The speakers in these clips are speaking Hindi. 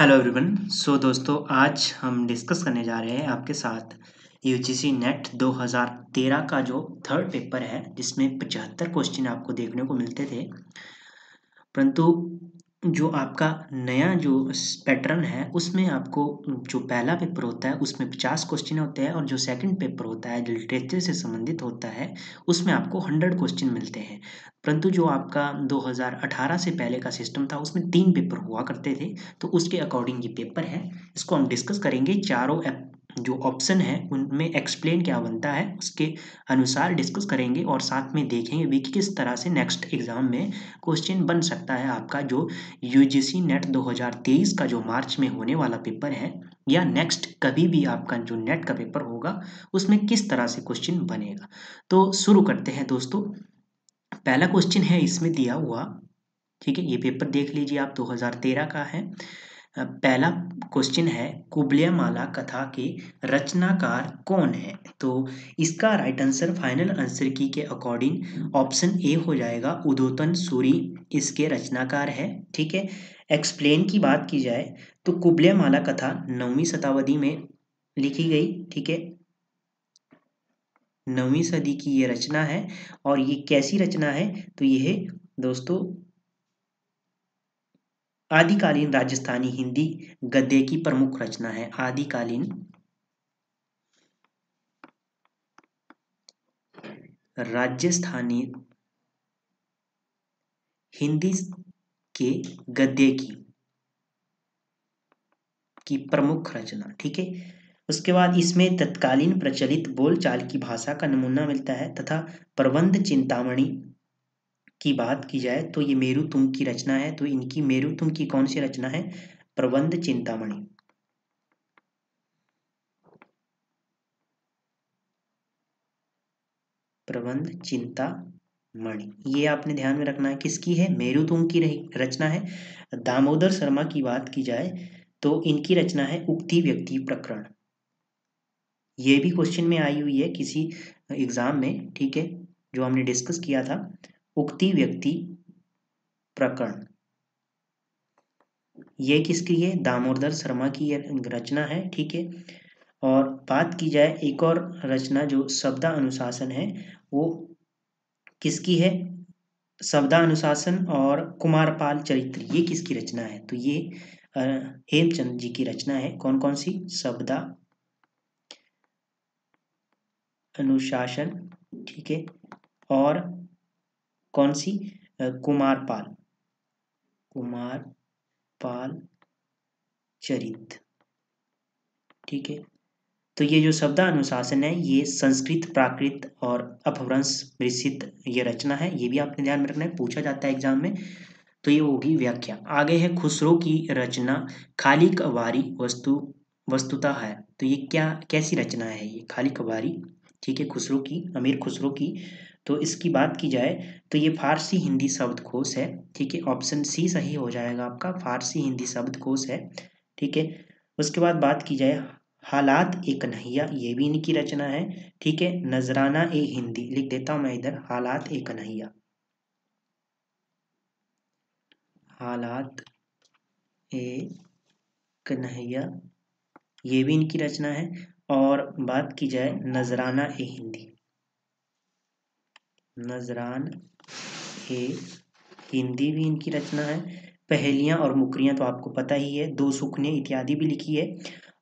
हेलो एवरीवन सो दोस्तों, आज हम डिस्कस करने जा रहे हैं आपके साथ यूजीसी नेट 2013 का जो थर्ड पेपर है, जिसमें पचहत्तर क्वेश्चन आपको देखने को मिलते थे। परंतु जो आपका नया जो पैटर्न है, उसमें आपको, जो पहला पेपर होता है, उसमें पचास क्वेश्चन होते हैं और जो सेकंड पेपर होता है, जो लिटरेचर से संबंधित होता है, उसमें आपको हंड्रेड क्वेश्चन मिलते हैं। परंतु जो आपका 2018 से पहले का सिस्टम था, उसमें तीन पेपर हुआ करते थे तो उसके अकॉर्डिंग ये पेपर है। इसको हम डिस्कस करेंगे चारों जो ऑप्शन है, उनमें एक्सप्लेन क्या बनता है, उसके अनुसार डिस्कस करेंगे और साथ में देखेंगे भी कि किस तरह से नेक्स्ट एग्ज़ाम में क्वेश्चन बन सकता है आपका जो यूजीसी नेट 2023 का जो मार्च में होने वाला पेपर है, या नेक्स्ट कभी भी आपका जो नेट का पेपर होगा, उसमें किस तरह से क्वेश्चन बनेगा। तो शुरू करते हैं दोस्तों। पहला क्वेश्चन है, इसमें दिया हुआ, ठीक है, ये पेपर देख लीजिए आप 2013 का है। पहला क्वेश्चन है कुबलिया माला कथा के रचनाकार कौन है? तो इसका राइट आंसर फाइनल आंसर की के अकॉर्डिंग ऑप्शन ए हो जाएगा उदोतन सूरी, इसके रचनाकार है, ठीक है? एक्सप्लेन की बात की जाए तो कुबलिया माला कथा नौवीं शताब्दी में लिखी गई, ठीक है? नौवीं सदी की ये रचना है, और ये कैसी रचना है? तो यह दोस्तों आदिकालीन राजस्थानी हिंदी गद्य की प्रमुख रचना है। आदिकालीन राजस्थानी हिंदी के गद्य की की प्रमुख रचना, ठीक है? उसके बाद इसमें तत्कालीन प्रचलित बोलचाल की भाषा का नमूना मिलता है तथा प्रबंध चिंतामणि की बात की जाए तो ये मेरु तुम की रचना है तो इनकी मेरु तुम की कौन सी रचना है? प्रबंध चिंतामणि। प्रबंध चिंता मणि ये आपने ध्यान में रखना है किसकी है? मेरु तुम की रचना है। दामोदर शर्मा की बात की जाए तो इनकी रचना है उक्ति व्यक्ति प्रकरण। ये भी क्वेश्चन में आई हुई है किसी एग्ज़ाम में, ठीक है, जो हमने डिस्कस किया था। उक्ति व्यक्ति प्रकरण। ये किसकी है दामोदर शर्मा की रचना है, ठीक है? और बात की जाए एक और रचना जो शब्दा अनुशासन है, वो किसकी है? शब्दा अनुशासन और कुमारपाल चरित्र, ये किसकी रचना है? तो ये हेमचंद जी की रचना है। कौन कौन सी? शब्दा अनुशासन, ठीक है? और कौन सी? कुमारपाल कुमारपाल चरित। ठीक है? तो ये जो शब्द अनुशासन है, ये संस्कृत, प्राकृत और अपभ्रंश मिश्रित ये रचना है, ये भी आपने ध्यान में रखना है, पूछा जाता है एग्ज़ाम में तो ये होगी व्याख्या। आगे है खुसरो की रचना खाली कवारी वस्तु, वस्तुता है। तो ये क्या, कैसी रचना है ये खाली कवारी ठीक है, खुसरो की, अमीर खुसरो की तो इसकी बात की जाए तो ये फारसी हिंदी शब्दकोश है, ठीक है? ऑप्शन सी सही हो जाएगा आपका, फारसी हिंदी शब्दकोश है, ठीक है? उसके बाद बात की जाए, हालात ए कन्हैया ये भी इनकी रचना है, ठीक है? नजराना ए हिंदी, लिख देता हूँ मैं इधर, हालात एक कन्हैया हालात ए कन्हैया ये भी इनकी रचना है, और बात की जाए, नजराना ए हिंदी। नजरान ए हिंदी भी इनकी रचना है। पहेलियाँ और मुकरियाँ तो आपको पता ही है। दो सुखने इत्यादि भी लिखी है।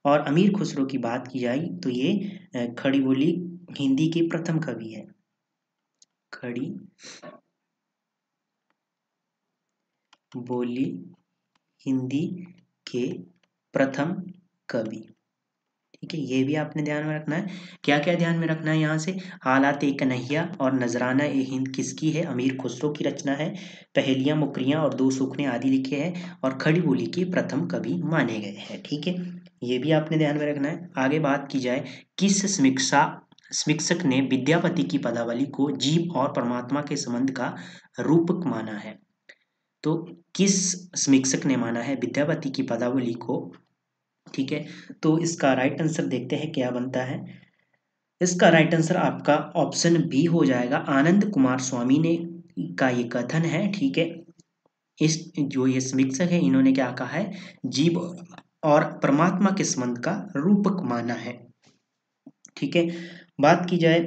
और अमीर खुसरो की बात की जाए तो ये खड़ी बोली हिंदी के प्रथम कवि है। खड़ी बोली हिंदी के प्रथम कवि। ठीक है, ये भी आपने ध्यान में रखना है। क्या क्या ध्यान में रखना है यहाँ से? हालात एक कन्हैया और नजराना ए हिंद किसकी है? अमीर खुसरो की रचना है, पहेलियाँ, मुकरियाँ और दो सुखने आदि लिखे हैं और खड़ी बोली के प्रथम कवि माने गए हैं, ठीक है? ये भी आपने ध्यान में रखना है। आगे बात की जाए, किस समीक्षा समीक्षक ने विद्यापति की पदावली को जीव और परमात्मा के संबंध का रूपक माना है? तो किस समीक्षक ने माना है विद्यापति की पदावली को ठीक है? तो इसका राइट आंसर देखते हैं क्या बनता है। इसका राइट आंसर आपका ऑप्शन बी हो जाएगा। आनंद कुमार स्वामी ने का ये कथन है, ठीक है? इस जो ये समीक्षक है, इन्होंने क्या कहा है? जीव और परमात्मा के संबंध का रूपक माना है। ठीक है? बात की जाए,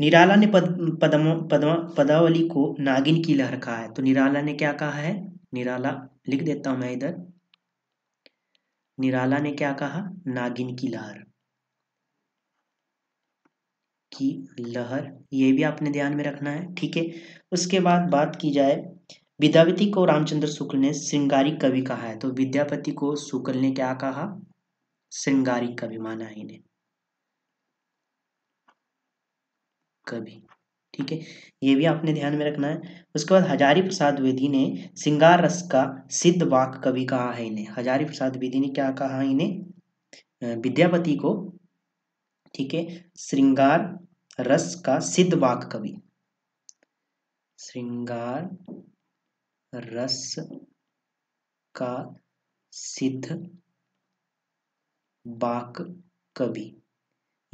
निराला ने पद पदम, पदावली को नागिन की लहर कहा है। तो निराला ने क्या कहा है? निराला लिख देता हूँ मैं इधर। निराला ने क्या कहा? नागिन की लहर। की लहर? ये भी आपने ध्यान में रखना है, ठीक है? उसके बाद बात की जाए, विद्यापति को रामचंद्र शुक्ल ने श्रृंगारिक कवि कहा है तो विद्यापति को शुक्ल ने क्या कहा? श्रृंगारिक कवि माना इन्हें। कवि। ठीक है? ये भी आपने ध्यान में रखना है। उसके बाद हजारी प्रसाद वेदी ने सिंगार रस का सिद्ध वाक कवि कहा है इन्हें। हजारी प्रसाद वेदी ने क्या कहा इन्हें? विद्यापति को, ठीक है? श्रृंगार रस का सिद्ध वाक कवि। श्रृंगार रस का सिद्ध वाक कवि।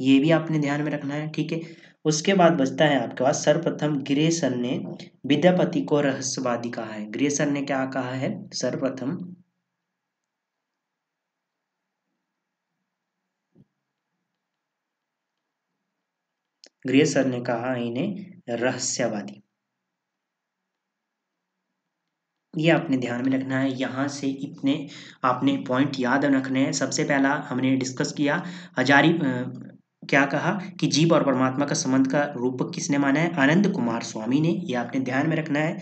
ये भी आपने ध्यान में रखना है, ठीक है? उसके बाद बचता है आपके पास। सर्वप्रथम ग्रेसर ने विद्यापति को रहस्यवादी कहा है। ग्रेसर ने क्या कहा है? सर्वप्रथम ग्रेसर ने कहा इन्हें रहस्यवादी। ये आपने ध्यान में रखना है। यहाँ से इतने आपने पॉइंट याद रखने हैं। सबसे पहला हमने डिस्कस किया। हजारी क्या कहा कि जीव और परमात्मा का संबंध का रूपक किसने माना है? आनंद कुमार स्वामी ने। ये आपने ध्यान में रखना है।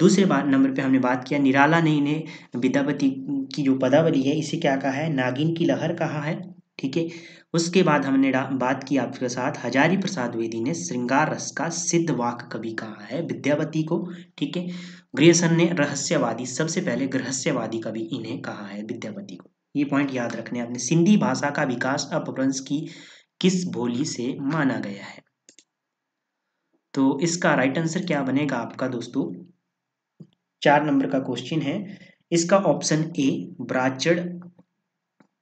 दूसरे बार नंबर पे हमने बात किया, निराला ने इन्हें विद्यापति की जो पदावली है, इसे क्या कहा है? नागिन की लहर कहा है। ठीक है? उसके बाद हमने बात की आपके साथ, हजारी प्रसाद वेदी ने श्रृंगार रस का सिद्ध वाक कवि कहा है विद्यापति को। ठीक है? ग्रेसन ने रहस्यवादी, सबसे पहले रहस्यवादी कवि इन्हें कहा है विद्यापति को। ये पॉइंट याद रखने आपने। सिंधी भाषा का विकास अपभ्रंश की किस बोली से माना गया है? तो इसका राइट आंसर क्या बनेगा आपका दोस्तों? चार नंबर का क्वेश्चन है। इसका ऑप्शन ए ब्राचड़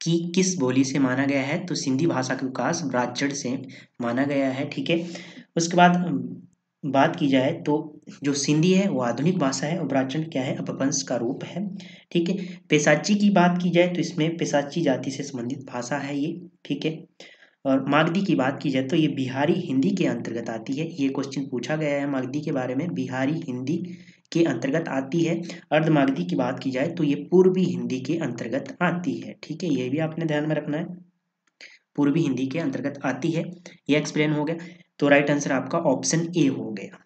की किस बोली से माना गया है? तो सिंधी भाषा का विकास ब्राचड़ से माना गया है, ठीक है? उसके बाद, बात की जाए तो जो सिंधी है, वो आधुनिक भाषा है और ब्राचन क्या है? अपभंश का रूप है, ठीक है? पेशाची की बात की जाए तो इसमें पेशाची जाति से संबंधित भाषा है ये, ठीक है? और मागधी की बात की जाए तो ये बिहारी हिंदी के अंतर्गत आती है। ये क्वेश्चन पूछा गया है मागधी के बारे में। बिहारी हिंदी के अंतर्गत आती है। अर्ध मागधी की बात की जाए तो ये पूर्वी हिंदी के अंतर्गत आती है। ठीक है, ये भी आपने ध्यान में रखना है। पूर्वी हिंदी के अंतर्गत आती है। ये एक्सप्लेन हो गया। तो राइट आंसर आपका ऑप्शन ए हो गया।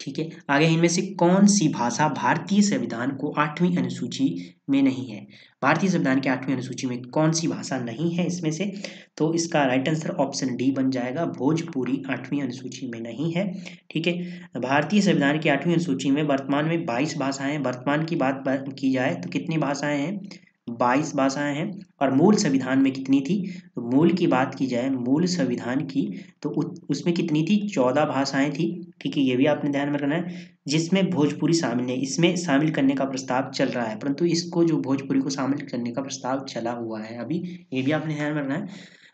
ठीक है? आगे इनमें से कौन सी भाषा भारतीय संविधान को आठवीं अनुसूची में नहीं है? भारतीय संविधान की आठवीं अनुसूची में कौन सी भाषा नहीं है इसमें से? तो इसका राइट आंसर ऑप्शन डी बन जाएगा। भोजपुरी आठवीं अनुसूची में नहीं है, ठीक है? भारतीय संविधान की आठवीं अनुसूची में वर्तमान में बाईस भाषाएँ वर्तमान की बात की जाए तो कितनी भाषाएँ हैं? बाईस भाषाएँ हैं और मूल संविधान में कितनी थी? तो मूल की बात की जाए, मूल संविधान की तो उसमें कितनी थी? चौदह भाषाएँ थी। ठीक है, ये भी आपने ध्यान में रखना है। जिसमें भोजपुरी शामिल है, इसमें शामिल करने का प्रस्ताव चल रहा है, परंतु इसको जो भोजपुरी को शामिल करने का प्रस्ताव चला हुआ है अभी, ये भी आपने ध्यान में रखना है,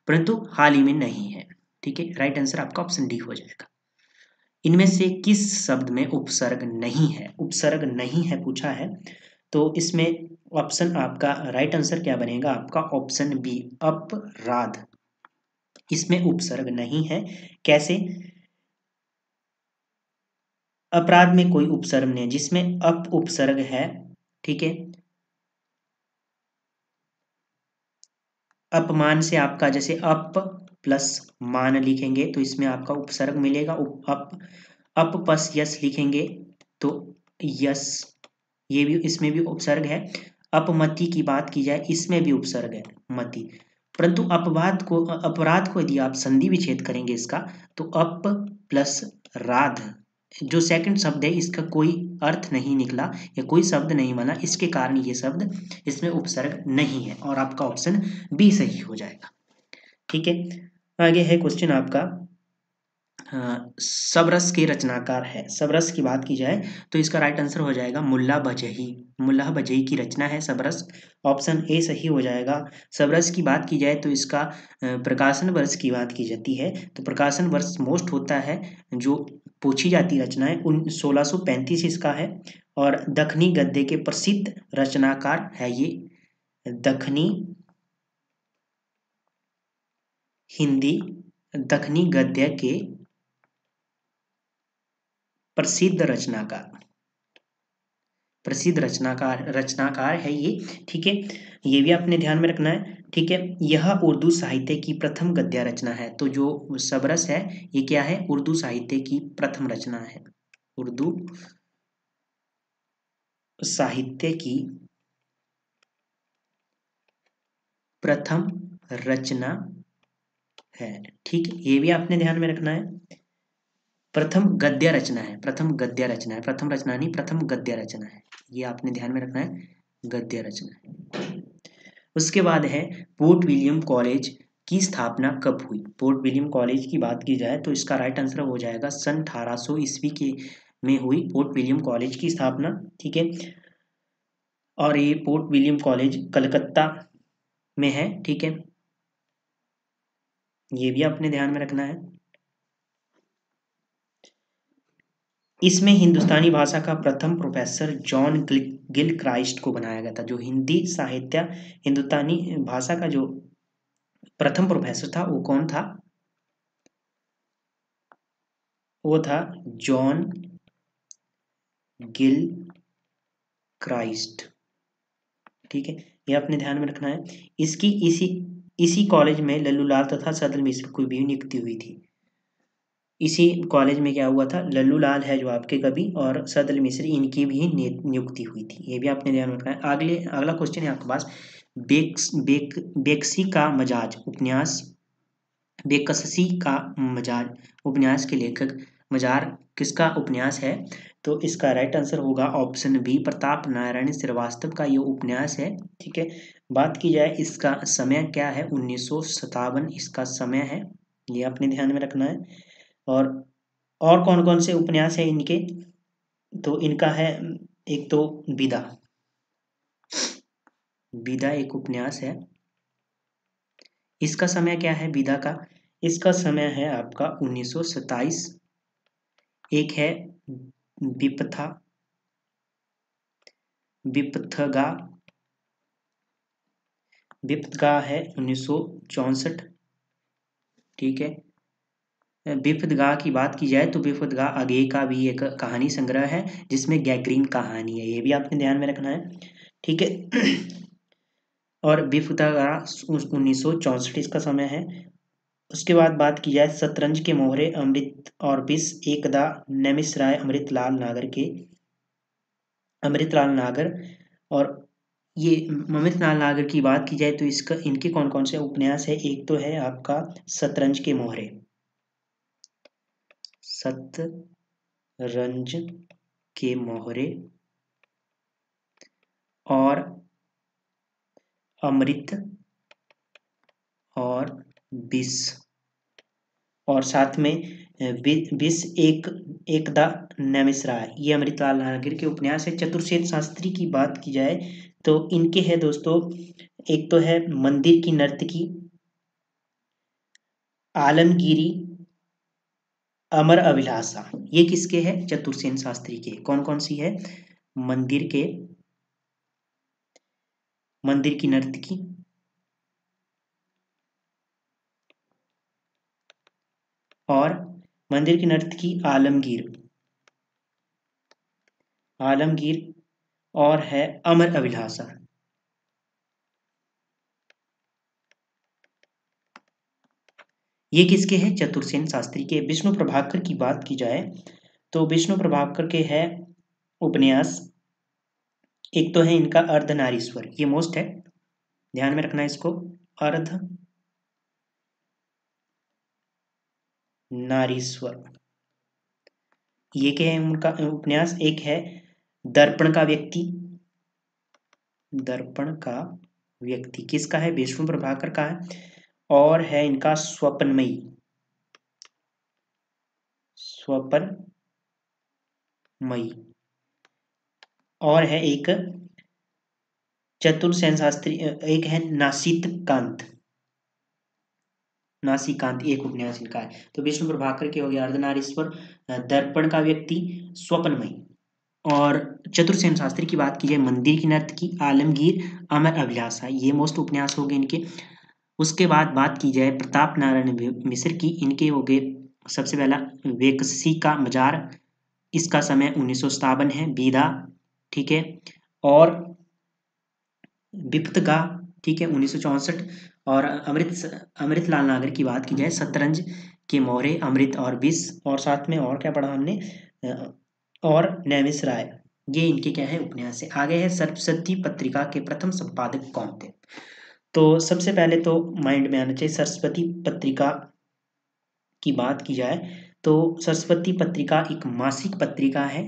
परंतु हाल ही में नहीं है। ठीक है, राइट आंसर आपका ऑप्शन डी हो जाएगा। इनमें से किस शब्द में उपसर्ग नहीं है? उपसर्ग नहीं है, पूछा है तो इसमें ऑप्शन आपका राइट आंसर क्या बनेगा? आपका ऑप्शन बी अपराध। इसमें उपसर्ग नहीं है। कैसे? अपराध में कोई उपसर्ग नहीं है जिसमें अप उपसर्ग है ठीक है? अपमान से आपका जैसे अप प्लस मान लिखेंगे तो इसमें आपका उपसर्ग मिलेगा। उप, अप अप पस यस लिखेंगे तो यस ये भी इसमें भी उपसर्ग है। अपमति की बात की जाए, इसमें भी उपसर्ग है, मति। परंतु अपवाद को, अपराध को यदि आप संधि विच्छेद करेंगे इसका तो अप प्लस राध। जो सेकंड शब्द है, इसका कोई अर्थ नहीं निकला, या कोई शब्द नहीं बना, इसके कारण ये शब्द इसमें उपसर्ग नहीं है, और आपका ऑप्शन बी सही हो जाएगा। ठीक है? आगे है क्वेश्चन आपका। सबरस के रचनाकार है। सबरस की बात की जाए तो इसका राइट आंसर हो जाएगा मुल्ला बजही। मुल्ला बजही की रचना है सबरस। ऑप्शन ए सही हो जाएगा। सबरस की बात की जाए तो इसका प्रकाशन वर्ष की बात की जाती है। तो प्रकाशन वर्ष मोस्ट होता है, जो पूछी जाती रचनाएँ, उन सोलह इसका है। और दखनी गद्य के प्रसिद्ध रचनाकार है ये। दखनी, हिंदी दखनी गद्य के प्रसिद्ध रचनाकार। प्रसिद्ध रचनाकार रचनाकार है ये, ठीक है? ये भी आपने ध्यान में रखना है, ठीक है? यह उर्दू साहित्य की प्रथम गद्य रचना है। तो जो सबरस है, ये क्या है? उर्दू साहित्य की प्रथम रचना है। उर्दू साहित्य की प्रथम रचना है, ठीक ये भी आपने ध्यान में रखना है। प्रथम गद्य रचना है, प्रथम गद्य रचना है, प्रथम रचना नहीं, प्रथम गद्य रचना है। ये आपने ध्यान में रखना है, गद्य रचना है। उसके बाद है, पोर्ट विलियम कॉलेज की स्थापना कब हुई? पोर्ट विलियम कॉलेज की बात की जाए तो इसका राइट आंसर हो जाएगा सन अठारह ईस्वी के में हुई पोर्ट विलियम कॉलेज की स्थापना, ठीक है? और ये पोर्ट विलियम कॉलेज कलकत्ता में है, ठीक है? ये भी आपने ध्यान में रखना है। इसमें हिंदुस्तानी भाषा का प्रथम प्रोफेसर जॉन गिल क्राइस्ट को बनाया गया था, जो हिंदी साहित्य, हिंदुस्तानी भाषा का जो प्रथम प्रोफेसर था, वो कौन था? वो था जॉन गिल क्राइस्ट। ठीक है, ये अपने ध्यान में रखना है। इसकी, इसी इसी कॉलेज में लल्लू लाल तथा सदल मिश्र को भी नियुक्ति हुई थी। इसी कॉलेज में क्या हुआ था? लल्लू लाल है जो आपके कवि और सदल मिश्र, इनकी भी नियुक्ति हुई थी। ये भी आपने ध्यान में रखना है। अगले, अगला क्वेश्चन है आपके पास। बेक्स, बेक, बेक्सी का मजाज, उपन्यास बेकसी का मजाज, उपन्यास के लेखक मजार किसका उपन्यास है? तो इसका राइट आंसर होगा ऑप्शन बी प्रताप नारायण श्रीवास्तव का ये उपन्यास है। ठीक है? बात की जाए इसका समय क्या है? उन्नीस सौ सतावन इसका समय है। ये अपने ध्यान में रखना है। और और कौन कौन से उपन्यास है इनके? तो इनका है, एक तो विदा। विदा एक उपन्यास है। इसका समय क्या है विदा का? इसका समय है आपका 1927 एक है विपथा। विपथगा। विपथगा है उन्नीस ठीक है? बेफदगा की बात की जाए तो बेफदगा आगे का भी एक कहानी संग्रह है, जिसमें गैग्रीन कहानी है, ये भी आपने ध्यान में रखना है। ठीक है। और बेफदगा उन्नीस सौ इसका समय है। उसके बाद बात की जाए शतरंज के मोहरे, अमृत और बिस, एकदा नमिस राय अमृत लाल नागर के। अमृत लाल नागर और ये अमृत लाल नागर की बात की जाए तो इसका, इनके कौन कौन से उपन्यास है? एक तो है आपका शतरंज के मोहरे। सतरंज के मोहरे और अमृत और बिस और साथ में बिस एक, एकदा नमिश्रा ये अमृतलाल नागिर के उपन्यास है। चतुर्सेन शास्त्री की बात की जाए तो इनके है दोस्तों, एक तो है मंदिर की नर्तकी, आलमगिरी अमर अभिलाषा, ये किसके है? चतुर्सेन शास्त्री के। कौन कौन सी है? मंदिर के। मंदिर की नर्तकी। और मंदिर की नर्तकी आलमगीर। आलमगीर और है अमर अभिलाषा। ये किसके हैं? चतुर्सेन शास्त्री के। विष्णु प्रभाकर की बात की जाए तो विष्णु प्रभाकर के है उपन्यास। एक तो है इनका अर्धनारीश्वर। ये मोस्ट है। ध्यान में रखना इसको। अर्ध नारीश्वर। ये क्या है उनका उपन्यास। एक है दर्पण का व्यक्ति। दर्पण का व्यक्ति। किसका है? विष्णु प्रभाकर का है। और है इनका स्वप्नमयी। स्वपन मई और है एक चतुर्सेन शास्त्री एक है नासित कांत नासिकांत, एक उपन्यास इनका है। तो विष्णु प्रभाकर के हो गया अर्धनारीश्वर दर्पण का व्यक्ति, स्वप्नमयी। और चतुर्सेन शास्त्री की बात की जाए, मंदिर की नर्त की आलमगीर, अमर अभिलाषा। ये मोस्ट उपन्यास हो गए इनके। उसके बाद बात की जाए प्रताप नारायण मिश्र की। इनके हो गए सबसे पहला वेकसी का मजार। इसका समय उन्नीस सौ सत्तावन है, बीदा, ठीक है? और विपतगा ठीक है? उन्नीस और अमृत अमृत लाल नागर की बात की जाए, शतरंज के मोहरे अमृत और विष। और साथ में और क्या पढ़ा हमने? और नैमिस राय। ये इनके क्या है? उपन्यास है। आगे है सरस्वती पत्रिका के प्रथम संपादक कौन थे? तो सबसे पहले तो माइंड में आना चाहिए, सरस्वती पत्रिका की बात की जाए तो सरस्वती पत्रिका एक मासिक पत्रिका है।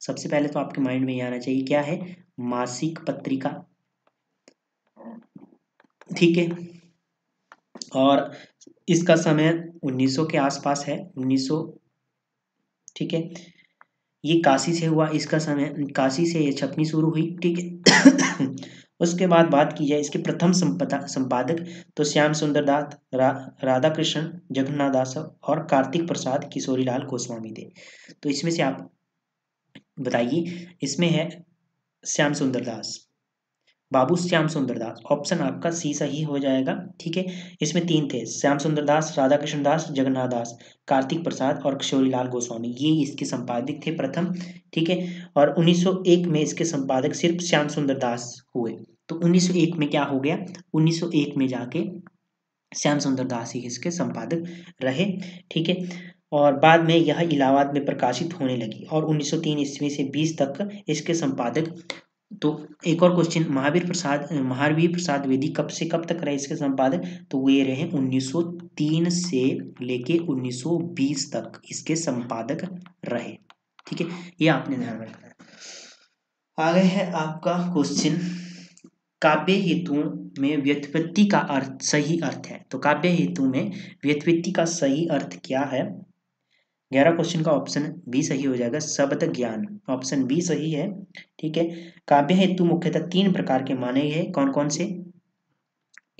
सबसे पहले तो आपके माइंड में ये आना चाहिए, क्या है? मासिक पत्रिका। ठीक है? और इसका समय 1900 के आसपास है 1900 ठीक है? ये काशी से हुआ, इसका समय काशी से ये छपनी शुरू हुई, ठीक है? उसके बाद बात की जाए इसके प्रथम संपादक तो श्याम सुंदर दास रा, राधा कृष्ण जगन्नाथ दास और कार्तिक प्रसाद किशोरी लाल गोस्वामी थे। तो इसमें से आप बताइए इसमें है श्याम सुंदर दास। बाबू श्याम सुंदर दास ऑप्शन आपका सी सही हो जाएगा ठीक है? इसमें तीन थे श्याम सुंदर दास राधा कृष्ण दास जगन्नाथ दास कार्तिक प्रसाद और किशोरी लाल गोस्वामी। ये इसके संपादक थे प्रथम ठीक है? और 1901 में इसके संपादक सिर्फ़ श्याम सुंदर दास हुए। तो 1901 में क्या हो गया? 1901 में जाके श्याम सुंदर दास ही इसके संपादक रहे, ठीक है? और बाद में यह इलाहाबाद में प्रकाशित होने लगी और 1903 ईस्वी से 20 तक इसके संपादक। तो एक और क्वेश्चन महावीर प्रसाद महावीर प्रसाद वेदी कब से कब तक रहे इसके संपादक? तो वो रहे 1903 से लेके 1920 तक इसके संपादक रहे, ठीक है? ये आपने ध्यान रखना है। आगे है आपका क्वेश्चन काव्य हेतु में व्युत्पत्ति का अर्थ सही अर्थ है। तो काव्य हेतु में व्युत्पत्ति का सही अर्थ क्या है? ग्यारह क्वेश्चन का ऑप्शन बी सही हो जाएगा, शब्द ज्ञान। ऑप्शन बी सही है, ठीक है। काव्य हेतु मुख्यतः तीन प्रकार के माने गए। कौन कौन से?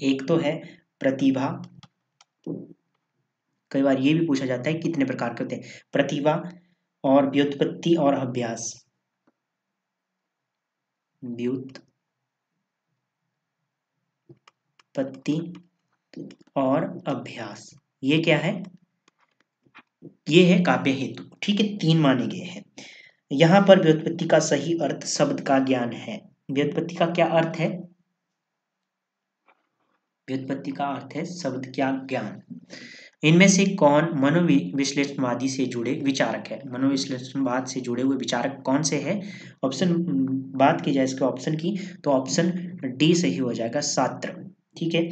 एक तो है प्रतिभा। कई बार ये भी पूछा जाता है कितने प्रकार के होते हैं। प्रतिभा और व्युत्पत्ति और अभ्यास। व्युत्पत्ति और अभ्यास। ये क्या है? ये है काव्य हेतु। ठीक है, तीन माने गए हैं। यहाँ पर व्युत्पत्ति का सही अर्थ शब्द का ज्ञान है। व्युत्पत्ति का क्या अर्थ है? व्युत्पत्ति का अर्थ है शब्द क्या ज्ञान। इनमें से कौन मनोविश्लेषणवादी से जुड़े विचारक है? मनोविश्लेषणवाद से जुड़े हुए विचारक कौन से है? ऑप्शन बात की जाए इसके ऑप्शन की तो ऑप्शन डी सही हो जाएगा सात्र ठीक है?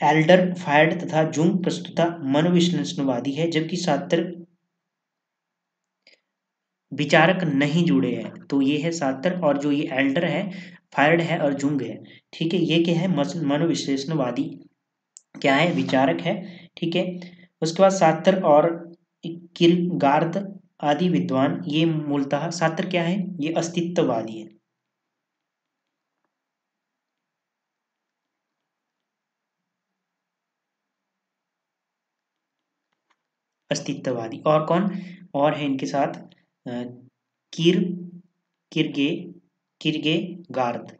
एल्डर फायर्ड तथा जुंग प्रस्तुता मनोविश्लेषणवादी है, जबकि सात्र विचारक नहीं जुड़े हैं। तो ये है सात्र और जो ये एल्डर है, फायर्ड है और जुंग है। ठीक है? ये क्या है? मनोविश्लेषणवादी क्या है? विचारक है। ठीक है? उसके बाद सात्र और किलगार्द आदि विद्वान, ये मूलतः सात्र क्या है? ये अस्तित्ववादी है। अस्तित्ववादी। और कौन? और है इनके साथ किर, किरगे किरगे गार्द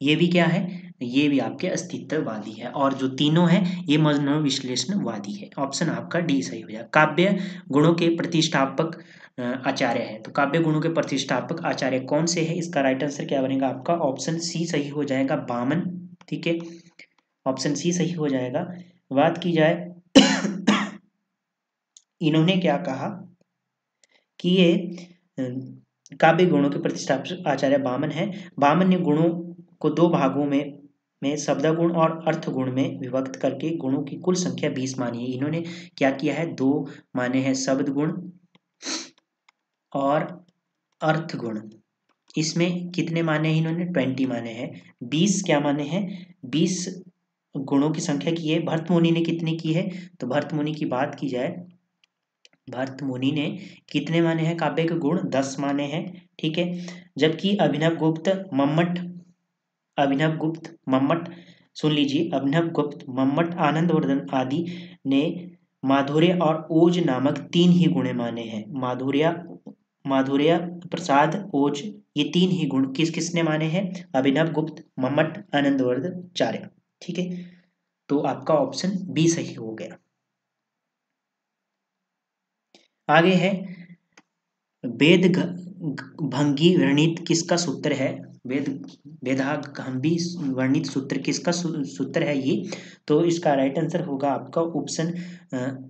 ये भी क्या है? ये भी आपके अस्तित्ववादी है। और जो तीनों हैं, ये मनोविश्लेषणवादी है। ऑप्शन आपका डी सही हो जाए काव्य गुणों के प्रतिष्ठापक आचार्य है। तो काव्य गुणों के प्रतिष्ठापक आचार्य कौन से है? इसका राइट आंसर क्या बनेगा आपका? ऑप्शन सी सही हो जाएगा बामन। ठीक है? ऑप्शन सी सही हो जाएगा। बात की जाए इन्होंने क्या कहा? कि ये काव्य गुणों के प्रतिष्ठापक आचार्य बामन है। बामन ने गुणों को दो भागों में में शब्द गुण और अर्थ गुण में विभक्त करके गुणों की कुल संख्या बीस मानी है। इन्होंने क्या किया है? दो माने हैं शब्द गुण और अर्थ गुण इसमें कितने माने हैं इन्होंने? ट्वेंटी माने हैं। बीस क्या माने हैं? बीस गुणों की संख्या की है। भरत मुनि ने कितनी की है? तो भरत मुनि की बात की जाए भरत मुनि ने कितने माने हैं? काव्य के गुण दस माने हैं, ठीक है? जबकि अभिनव गुप्त, मम्मट, अभिनव गुप्त, मम्मट, सुन लीजिए, अभिनव गुप्त, मम्मट आनंदवर्धन आदि ने माधुर्य और ओज नामक तीन ही गुणे माने हैं। माधुर्य माधुर्य प्रसाद, ओज, ये तीन ही गुण किस, किसने माने हैं? अभिनव गुप्त, मम्मट आनंदवर्धन चार्य, ठीक है? तो आपका ऑप्शन बी सही हो गया। आगे है। वेद भंगी वर्णित किसका सूत्र है? वेद वेदागंभी वर्णित सूत्र किसका सूत्र है ये? तो इसका राइट आंसर होगा आपका ऑप्शन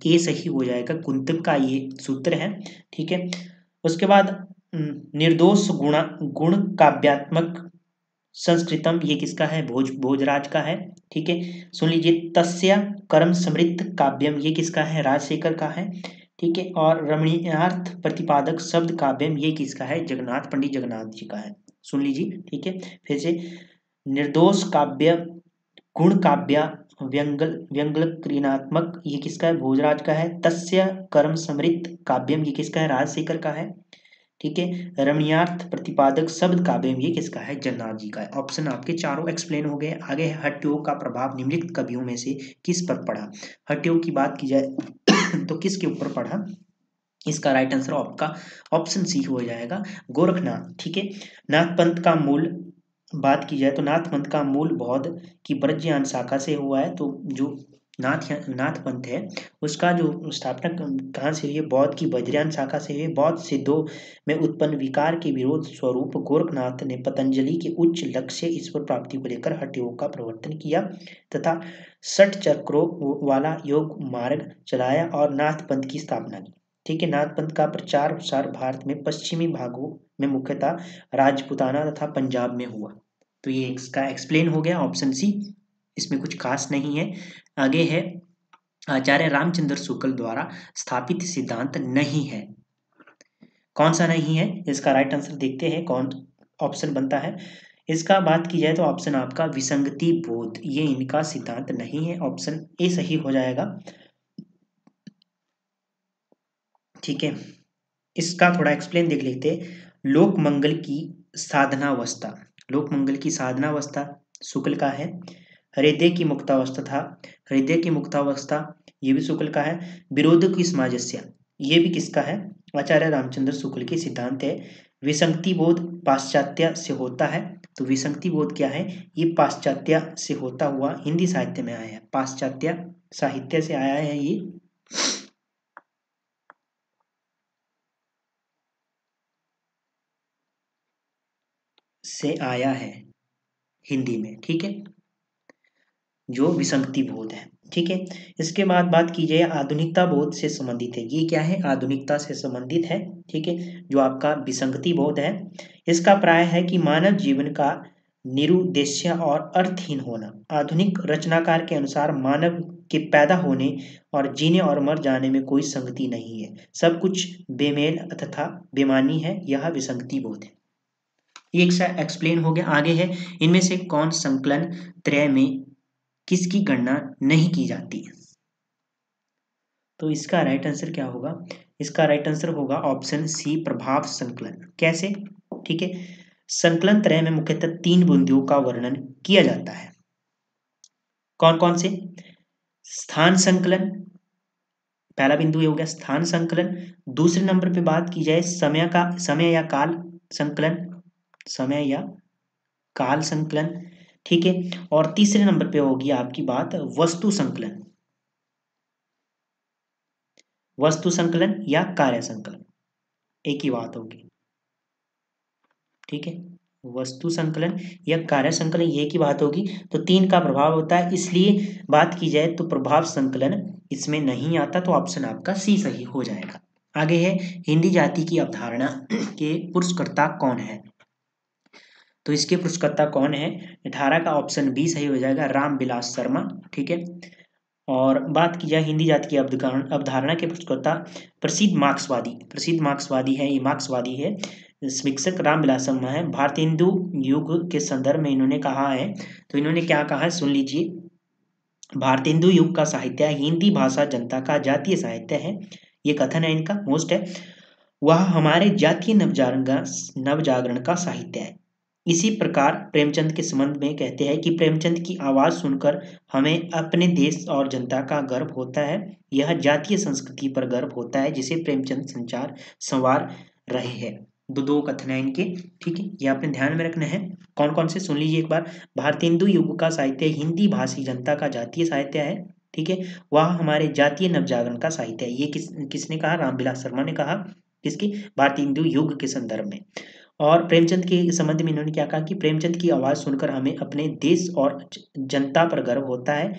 ए सही हो जाएगा, कुंतक का ये सूत्र है, ठीक है? उसके बाद निर्दोष गुण गुण काव्यात्मक संस्कृतम ये किसका है? भोज, भोजराज का है, ठीक है? सुन लीजिए, तस्य कर्म समृद्ध काव्यम ये किसका है? राजशेखर का है। ठीक है? और रमणीयार्थ प्रतिपादक शब्द काव्यम ये किसका है? जगन्नाथ, पंडित जगन्नाथ जी का है। सुन लीजिए, ठीक है? फिर से, निर्दोष काव्य, गुण काव्य, व्यंगल व्यंगल क्रीनात्मक ये किसका है? भोजराज का है। तस्य कर्म समृद्ध काव्यम, ये किसका है? राजशेखर का है। ठीक है? रमणीयार्थ प्रतिपादक शब्द काव्यम ये किसका है? जगन्नाथ जी का है। ऑप्शन आपके चारों एक्सप्लेन हो गए। आगे हट्योग का प्रभाव निम्नलिखित कवियों में से किस पर पड़ा? हट्योग की बात की जाए तो किसके ऊपर पढ़ा? इसका राइट आंसर आपका ऑप्शन सी हो जाएगा। गोरखनाथ, ठीक है? नाथपंथ का मूल बात की जाए तो नाथ पंथ का मूल बौद्ध की ब्रजयान शाखा से हुआ है। तो जो नाथ नाथ पंथ है। उसका जो स्थापना कहाँ से हुई है? बौद्ध की वज्रयान शाखा से हुई बौद्ध सिद्धों में उत्पन्न विकार के विरोध स्वरूप गोरखनाथ ने पतंजलि के उच्च लक्ष्य ईश्वर प्राप्ति को लेकर हठयोग का प्रवर्तन किया तथा सठ चक्रों वाला योग मार्ग चलाया और नाथ पंथ की स्थापना की। ठीक है, नाथ पंथ का प्रचार प्रसार भारत में पश्चिमी भागों में मुख्यतः राजपुताना तथा पंजाब में हुआ। तो ये इसका एक्सप्लेन हो गया ऑप्शन सी इसमें कुछ खास नहीं है। आगे है। आचार्य रामचंद्र शुक्ल द्वारा स्थापित सिद्धांत नहीं है। कौन सा नहीं है? इसका राइट आंसर देखते हैं। कौन ऑप्शन बनता है? इसका बात की जाए तो ऑप्शन आपका विसंगति बोध। ये इनका सिद्धांत नहीं है। ऑप्शन ए सही हो जाएगा। ठीक है। इसका थोड़ा एक्सप्लेन देख लेते लोक मंगल की साधनावस्था। लोक मंगल की साधनावस्था शुक्ल का है। हृदय की मुक्तावस्था था। हृदय की मुक्तावस्था ये भी शुक्ल का है। विरोध की समाजस्य, ये भी किसका है? आचार्य रामचंद्र शुक्ल के सिद्धांत है। विसंगति बोध पाश्चात्य से होता है। तो विसंगति बोध क्या है? ये पाश्चात्य से होता हुआ हिंदी साहित्य में आया है। पाश्चात्य साहित्य से आया है ये। से आया है हिंदी में, ठीक है? जो विसंगति बोध है, ठीक है? इसके बाद बात की जाए आधुनिकता बोध से संबंधित है। ये क्या है? आधुनिकता से संबंधित है, ठीक है? जो आपका विसंगति बोध है, इसका प्राय है कि मानव जीवन का निरुद्देश्य और अर्थहीन होना। आधुनिक रचनाकार के अनुसार मानव के पैदा होने और जीने और मर जाने में कोई संगति नहीं है। सब कुछ बेमेल तथा बेमानी है, यह विसंगति बोध है। एक सा एक्सप्लेन हो गया। आगे है, इनमें से कौन संकलन त्रय में किसकी गणना नहीं की जाती है? तो इसका राइट आंसर क्या होगा? इसका राइट आंसर होगा ऑप्शन सी प्रभाव संकलन। कैसे? ठीक है? संकलन त्रय में मुख्यतः तीन बिंदुओं का वर्णन किया जाता है। कौन कौन से? स्थान संकलन। पहला बिंदु ये हो गया स्थान संकलन। दूसरे नंबर पे बात की जाए, समय का, समय या काल संकलन। समय या काल संकलन। ठीक है? और तीसरे नंबर पे होगी आपकी बात, वस्तु संकलन। वस्तु संकलन या कार्य संकलन। एक ही बात होगी। ठीक है? वस्तु संकलन या कार्य संकलन, ये की बात होगी। तो तीन का प्रभाव होता है, इसलिए बात की जाए तो प्रभाव संकलन इसमें नहीं आता तो ऑप्शन आपका सी सही हो जाएगा। आगे है, हिंदी जाति की अवधारणा के पुरस्कर्ता कौन है? तो इसके पुरस्कर्ता कौन है? अठारह का ऑप्शन बी सही हो जाएगा, राम बिलास शर्मा, ठीक है? और बात की जाए हिंदी जाति की अवधारणा के पुरस्कर्ता प्रसिद्ध मार्क्सवादी प्रसिद्ध मार्क्सवादी है, ये मार्क्सवादी है शिक्षक राम विलास शर्मा है। भारत हिंदू युग के संदर्भ में इन्होंने कहा है तो इन्होंने क्या कहा है? सुन लीजिए। भारत हिंदू युग का साहित्य हिंदी भाषा जनता का जातीय साहित्य है, ये कथन है इनका मोस्ट है। वह हमारे जातीय नवजागरण का नवजागरण का साहित्य है। इसी प्रकार प्रेमचंद के संबंध में कहते हैं कि प्रेमचंद की आवाज़ सुनकर हमें अपने देश और जनता का गर्व होता है। यह जातीय संस्कृति पर गर्व होता है, जिसे प्रेमचंद संचार संवार रहे हैं। दो दो कथन है इनके, ठीक है? ये आपने ध्यान में रखना है। कौन कौन से? सुन लीजिए एक बार। भारतेंदु युग का साहित्य, हिंदी भाषी जनता का जातीय साहित्य है, ठीक है? वह हमारे जातीय नवजागरण का साहित्य है। ये किस, किसने कहा? रामविलास शर्मा ने कहा किसकी भारतीय हिंदू युग के संदर्भ में। और प्रेमचंद के संबंध में इन्होंने क्या कहा कि प्रेमचंद की आवाज़ सुनकर हमें अपने देश और जनता पर गर्व होता है।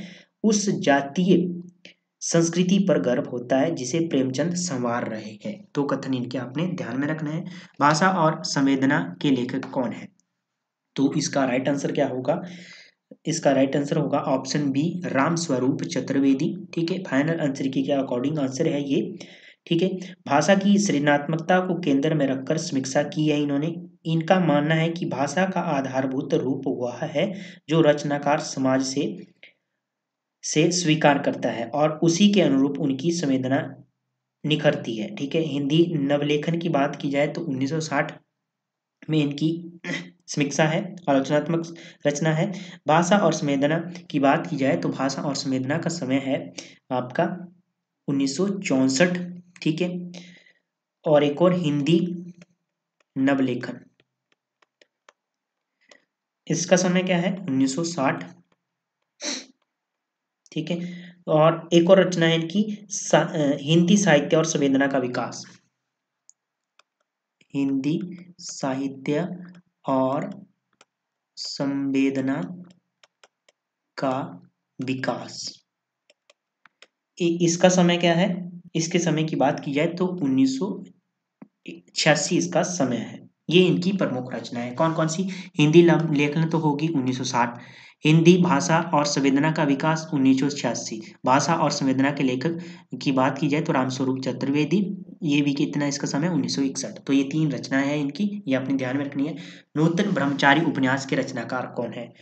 उस जातीय संस्कृति पर गर्व होता है जिसे प्रेमचंद संवार रहे हैं। तो कथन इनके आपने ध्यान में रखना है। भाषा और संवेदना के लेखक कौन है? तो इसका राइट आंसर क्या होगा? इसका राइट आंसर होगा ऑप्शन बी राम स्वरूप चतुर्वेदी। ठीक है फाइनल आंसर की क्या अकॉर्डिंग आंसर है ये? ठीक है? भाषा की सृजनात्मकता को केंद्र में रखकर समीक्षा की है इन्होंने। इनका मानना है कि भाषा का आधारभूत रूप वह है जो रचनाकार समाज से से स्वीकार करता है और उसी के अनुरूप उनकी संवेदना निखरती है। ठीक है? हिंदी नवलेखन की बात की जाए तो 1960 में इनकी समीक्षा है, आलोचनात्मक रचना है। भाषा और संवेदना की बात की जाए तो भाषा और संवेदना का समय है आपका उन्नीस ठीक है? और एक और हिंदी नवलेखन। इसका समय क्या है? 1960 ठीक है? और एक और रचना है इनकी सा, हिंदी साहित्य और संवेदना का विकास। हिंदी साहित्य और संवेदना का विकास। इसका समय क्या है? इसके समय की बात की जाए तो उन्नीस इसका समय है। ये इनकी प्रमुख रचना है। कौन कौन सी? हिंदी लेखन तो होगी 1960 हिंदी भाषा और संवेदना का विकास उन्नीस सौ छियासी। भाषा और संवेदना के लेखक की बात की जाए तो रामस्वरूप चतुर्वेदी। ये भी कितना इसका समय? उन्नीस सौ इकसठ। तो ये तीन रचनाएँ हैं इनकी। ये अपने ध्यान में रखनी है। नूतन ब्रह्मचारी उपन्यास के रचनाकार कौन है?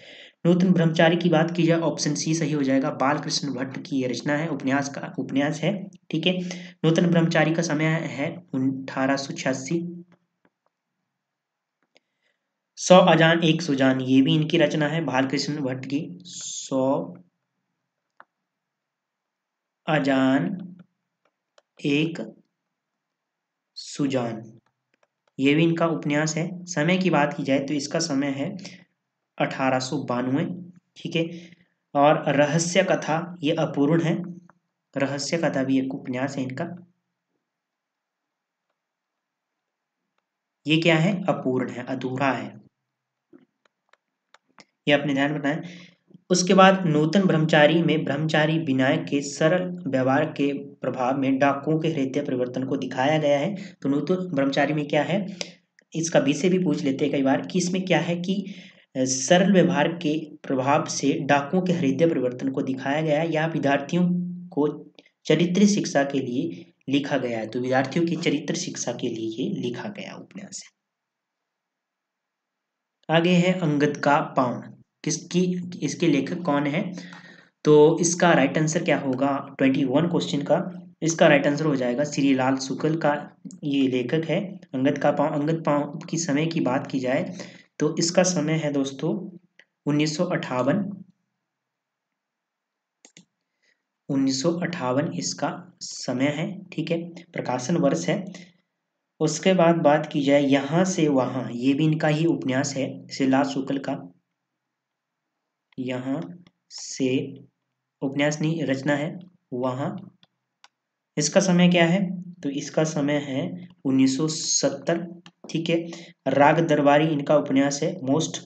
नूतन ब्रह्मचारी की बात की जाए ऑप्शन सी सही हो जाएगा। बालकृष्ण भट्ट की यह रचना है, उपन्यास का, उपन्यास है, ठीक है? नूतन ब्रह्मचारी का समय है अठारह सौ छियासी। सौ अजान, एक सुजान ये भी इनकी रचना है, बालकृष्ण भट्ट की। सौ अजान, एक सुजान ये भी इनका उपन्यास है। समय की बात की जाए तो इसका समय है अठारह ठीक है? और रहस्य कथा ये अपूर्ण है। रहस्य कथा भी एक उपन्यास है इनका। ये क्या है? अपूर्ण है, अधूरा है। ये अपने ध्यान बताएँ उसके बाद नूतन ब्रह्मचारी में ब्रह्मचारी विनायक के सरल व्यवहार के प्रभाव में डाकुओं के हृदय परिवर्तन को दिखाया गया है। तो नूतन ब्रह्मचारी में क्या है? इसका विषय भी पूछ लेते हैं कई बार कि इसमें क्या है कि सरल व्यवहार के प्रभाव से डाकुओं के हृदय परिवर्तन को दिखाया गया है। विद्यार्थियों को चरित्र शिक्षा के लिए लिखा गया है। तो विद्यार्थियों की चरित्र शिक्षा के लिए ये लिखा गया उपन्यास। है आगे है अंगद का पाउन किसकी, इसके लेखक कौन है? तो इसका राइट आंसर क्या होगा? ट्वेंटी वन क्वेश्चन का। इसका राइट आंसर हो जाएगा श्री लाल शुक्ल का ये लेखक है। अंगद का पाँव, अंगद पाँव की समय की बात की जाए तो इसका समय है दोस्तों उन्नीस सौ इसका समय है, ठीक है? प्रकाशन वर्ष है। उसके बाद बात की जाए यहाँ से वहाँ, ये भी इनका ही उपन्यास है शिलास शुक्ल का। यहाँ से उपन्यास नहीं, रचना है, वहाँ। इसका समय क्या है? तो इसका समय है 1970 ठीक है। राग दरबारी इनका उपन्यास है, मोस्ट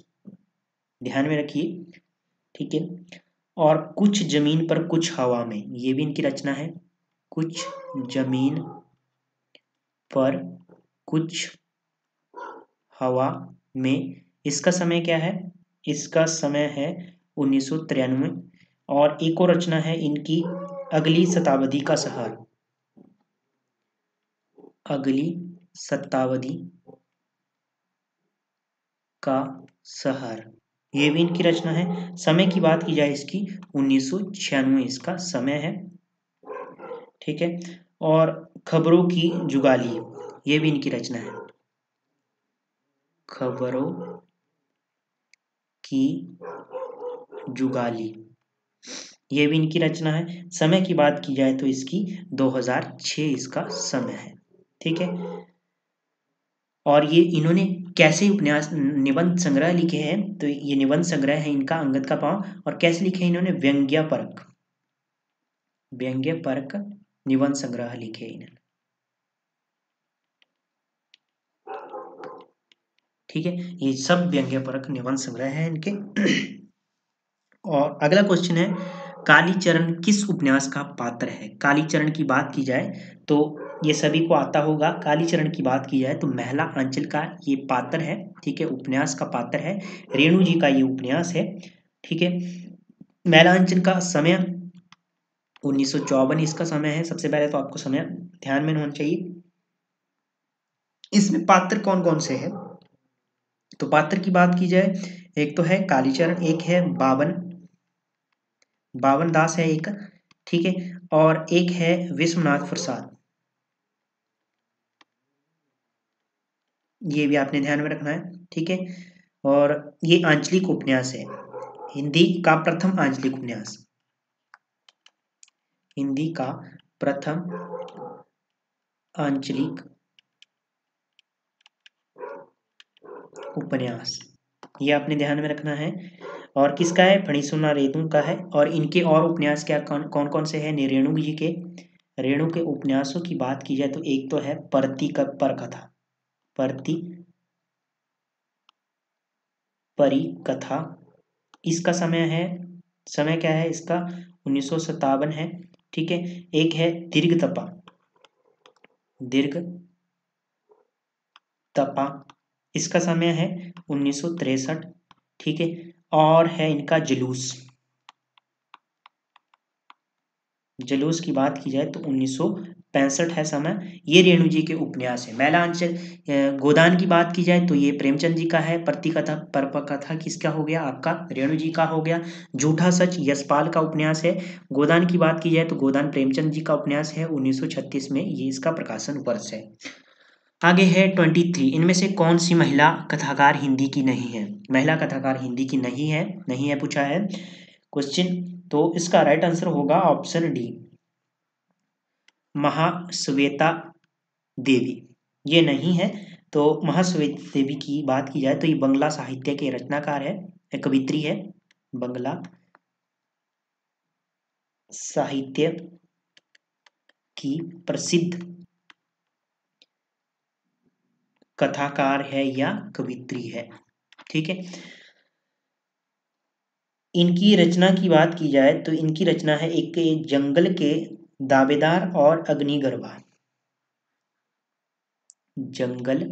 ध्यान में रखिए, ठीक है। और कुछ ज़मीन पर कुछ हवा में, ये भी इनकी रचना है। कुछ ज़मीन पर कुछ हवा में, इसका समय क्या है? इसका समय है उन्नीस सौ तिरानवे। और एक और रचना है इनकी, अगली शताब्दी का शहर अगली शताब्दी का शहर। ये भी इनकी रचना है। समय की बात की जाए इसकी, उन्नीस सौ छियानवे इसका समय है। ठीक है? और खबरों की जुगाली, ये भी इनकी रचना है। खबरों की जुगाली, ये भी इनकी रचना है। समय की बात की जाए तो इसकी 2006 इसका समय है। ठीक है? और ये इन्होंने कैसे उपन्यास, निबंध संग्रह लिखे हैं? तो ये निबंध संग्रह है इनका अंगद का पाँव। और कैसे लिखे हैं इन्होंने? व्यंग्य परक। व्यंग्य परक निबंध संग्रह लिखे इन्होंने। ठीक है, ये सब व्यंग्य परक निबंध संग्रह है इनके। और अगला क्वेश्चन है, कालीचरण किस उपन्यास का पात्र है? कालीचरण की बात की जाए तो ये सभी को आता होगा। कालीचरण की बात की जाए तो महिला अंचल का ये पात्र है, ठीक है? उपन्यास का पात्र है। रेणु जी का ये उपन्यास है, ठीक है? महिला अंचल का समय उन्नीस सौ चौवन इसका समय है। सबसे पहले तो आपको समय ध्यान में होना चाहिए। इसमें पात्र कौन कौन से है? तो पात्र की बात की जाए, एक तो है कालीचरण, एक है बावन। बावन दास है एक, ठीक है? और एक है विश्वनाथ प्रसाद। ये भी आपने ध्यान में रखना है, ठीक है? और ये आंचलिक उपन्यास है। हिंदी का प्रथम आंचलिक उपन्यास। हिंदी का प्रथम आंचलिक उपन्यास। ये आपने ध्यान में रखना है। और किसका है? फणीसुना रेतु का है। और इनके और उपन्यास क्या कौन कौन कौन से हैं? रेणु जी के, रेणु के उपन्यासों की बात की जाए तो एक तो है परती पर कथा। परती, परी कथा। इसका समय है, समय क्या है इसका? उन्नीस है, ठीक है? एक है दीर्घ तपा। दीर्घ तपा। इसका समय है उन्नीस ठीक है? और है इनका जुलूस। जलूस की बात की जाए तो है समय। ये रेणु जी के उपन्यास है। मैलांचल गोदान की बात की जाए तो ये प्रेमचंद जी का है। प्रतिकथा परप कथा किसका हो गया? आपका, रेणु जी का हो गया। झूठा सच यशपाल का उपन्यास है। गोदान की बात की जाए तो गोदान प्रेमचंद जी का उपन्यास है। 1936 में ये इसका प्रकाशन वर्ष है। आगे है ट्वेंटी थ्री। इनमें से कौन सी महिला कथाकार हिंदी की नहीं है? महिला कथाकार हिंदी की नहीं है। नहीं है पूछा है। क्वेश्चन तो इसका राइट आंसर होगा ऑप्शन डी। महाश्वेता देवी। ये नहीं है तो महाश्वेता देवी की बात की जाए तो ये बंगला साहित्य के रचनाकार है कवित्री है, बंगला साहित्य की प्रसिद्ध कथाकार है या कवित्री है, ठीक है? इनकी रचना की बात की जाए तो इनकी रचना है एक जंगल के दावेदार और अग्निगर्भा जंगल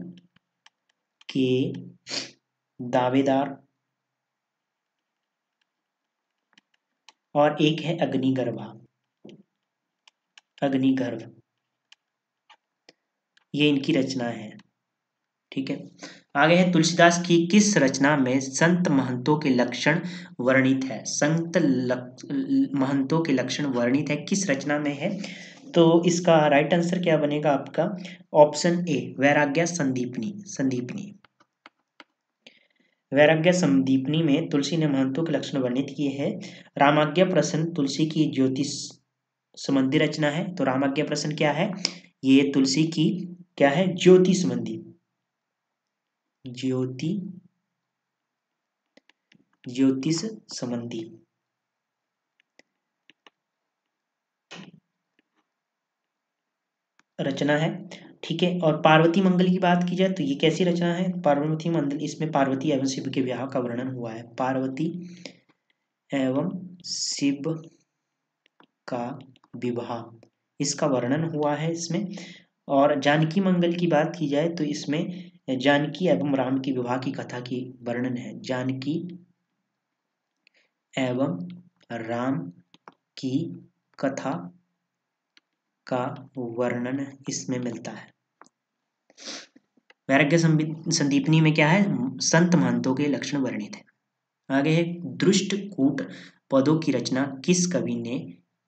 के दावेदार और एक है अग्निगर्भा अग्निगर्भ ये इनकी रचना है, ठीक है? आगे है, तुलसीदास की किस रचना में संत महंतों के लक्षण वर्णित है? संत महंतों के लक्षण वर्णित है। किस रचना में है? तो इसका राइट आंसर क्या बनेगा आपका? ऑप्शन ए वैराग्य संदीपनी संदीपनी। वैराग्य संदीपनी में तुलसी ने महंतों के लक्षण वर्णित किए हैं। रामाज्ञा प्रसन्न तुलसी की ज्योतिष संबंधी रचना है। तो रामाज्ञा प्रसन्न क्या है? ये तुलसी की क्या है? ज्योति संबंधी। ज्योति ज्योतिष संबंधी। रचना है, ठीक है? और पार्वती मंगल की बात की जाए तो ये कैसी रचना है? पार्वती मंगल, इसमें पार्वती एवं शिव के विवाह का वर्णन हुआ है। पार्वती एवं शिव का विवाह, इसका वर्णन हुआ है इसमें। और जानकी मंगल की बात की जाए तो इसमें जानकी एवं राम की विवाह की कथा की वर्णन है। जानकी एवं राम की कथा का वर्णन इसमें मिलता है। वैराग्य संदीपनी में क्या है? संत महंतों के लक्षण वर्णित है। आगे है दृष्ट कूट पदों की रचना किस कवि ने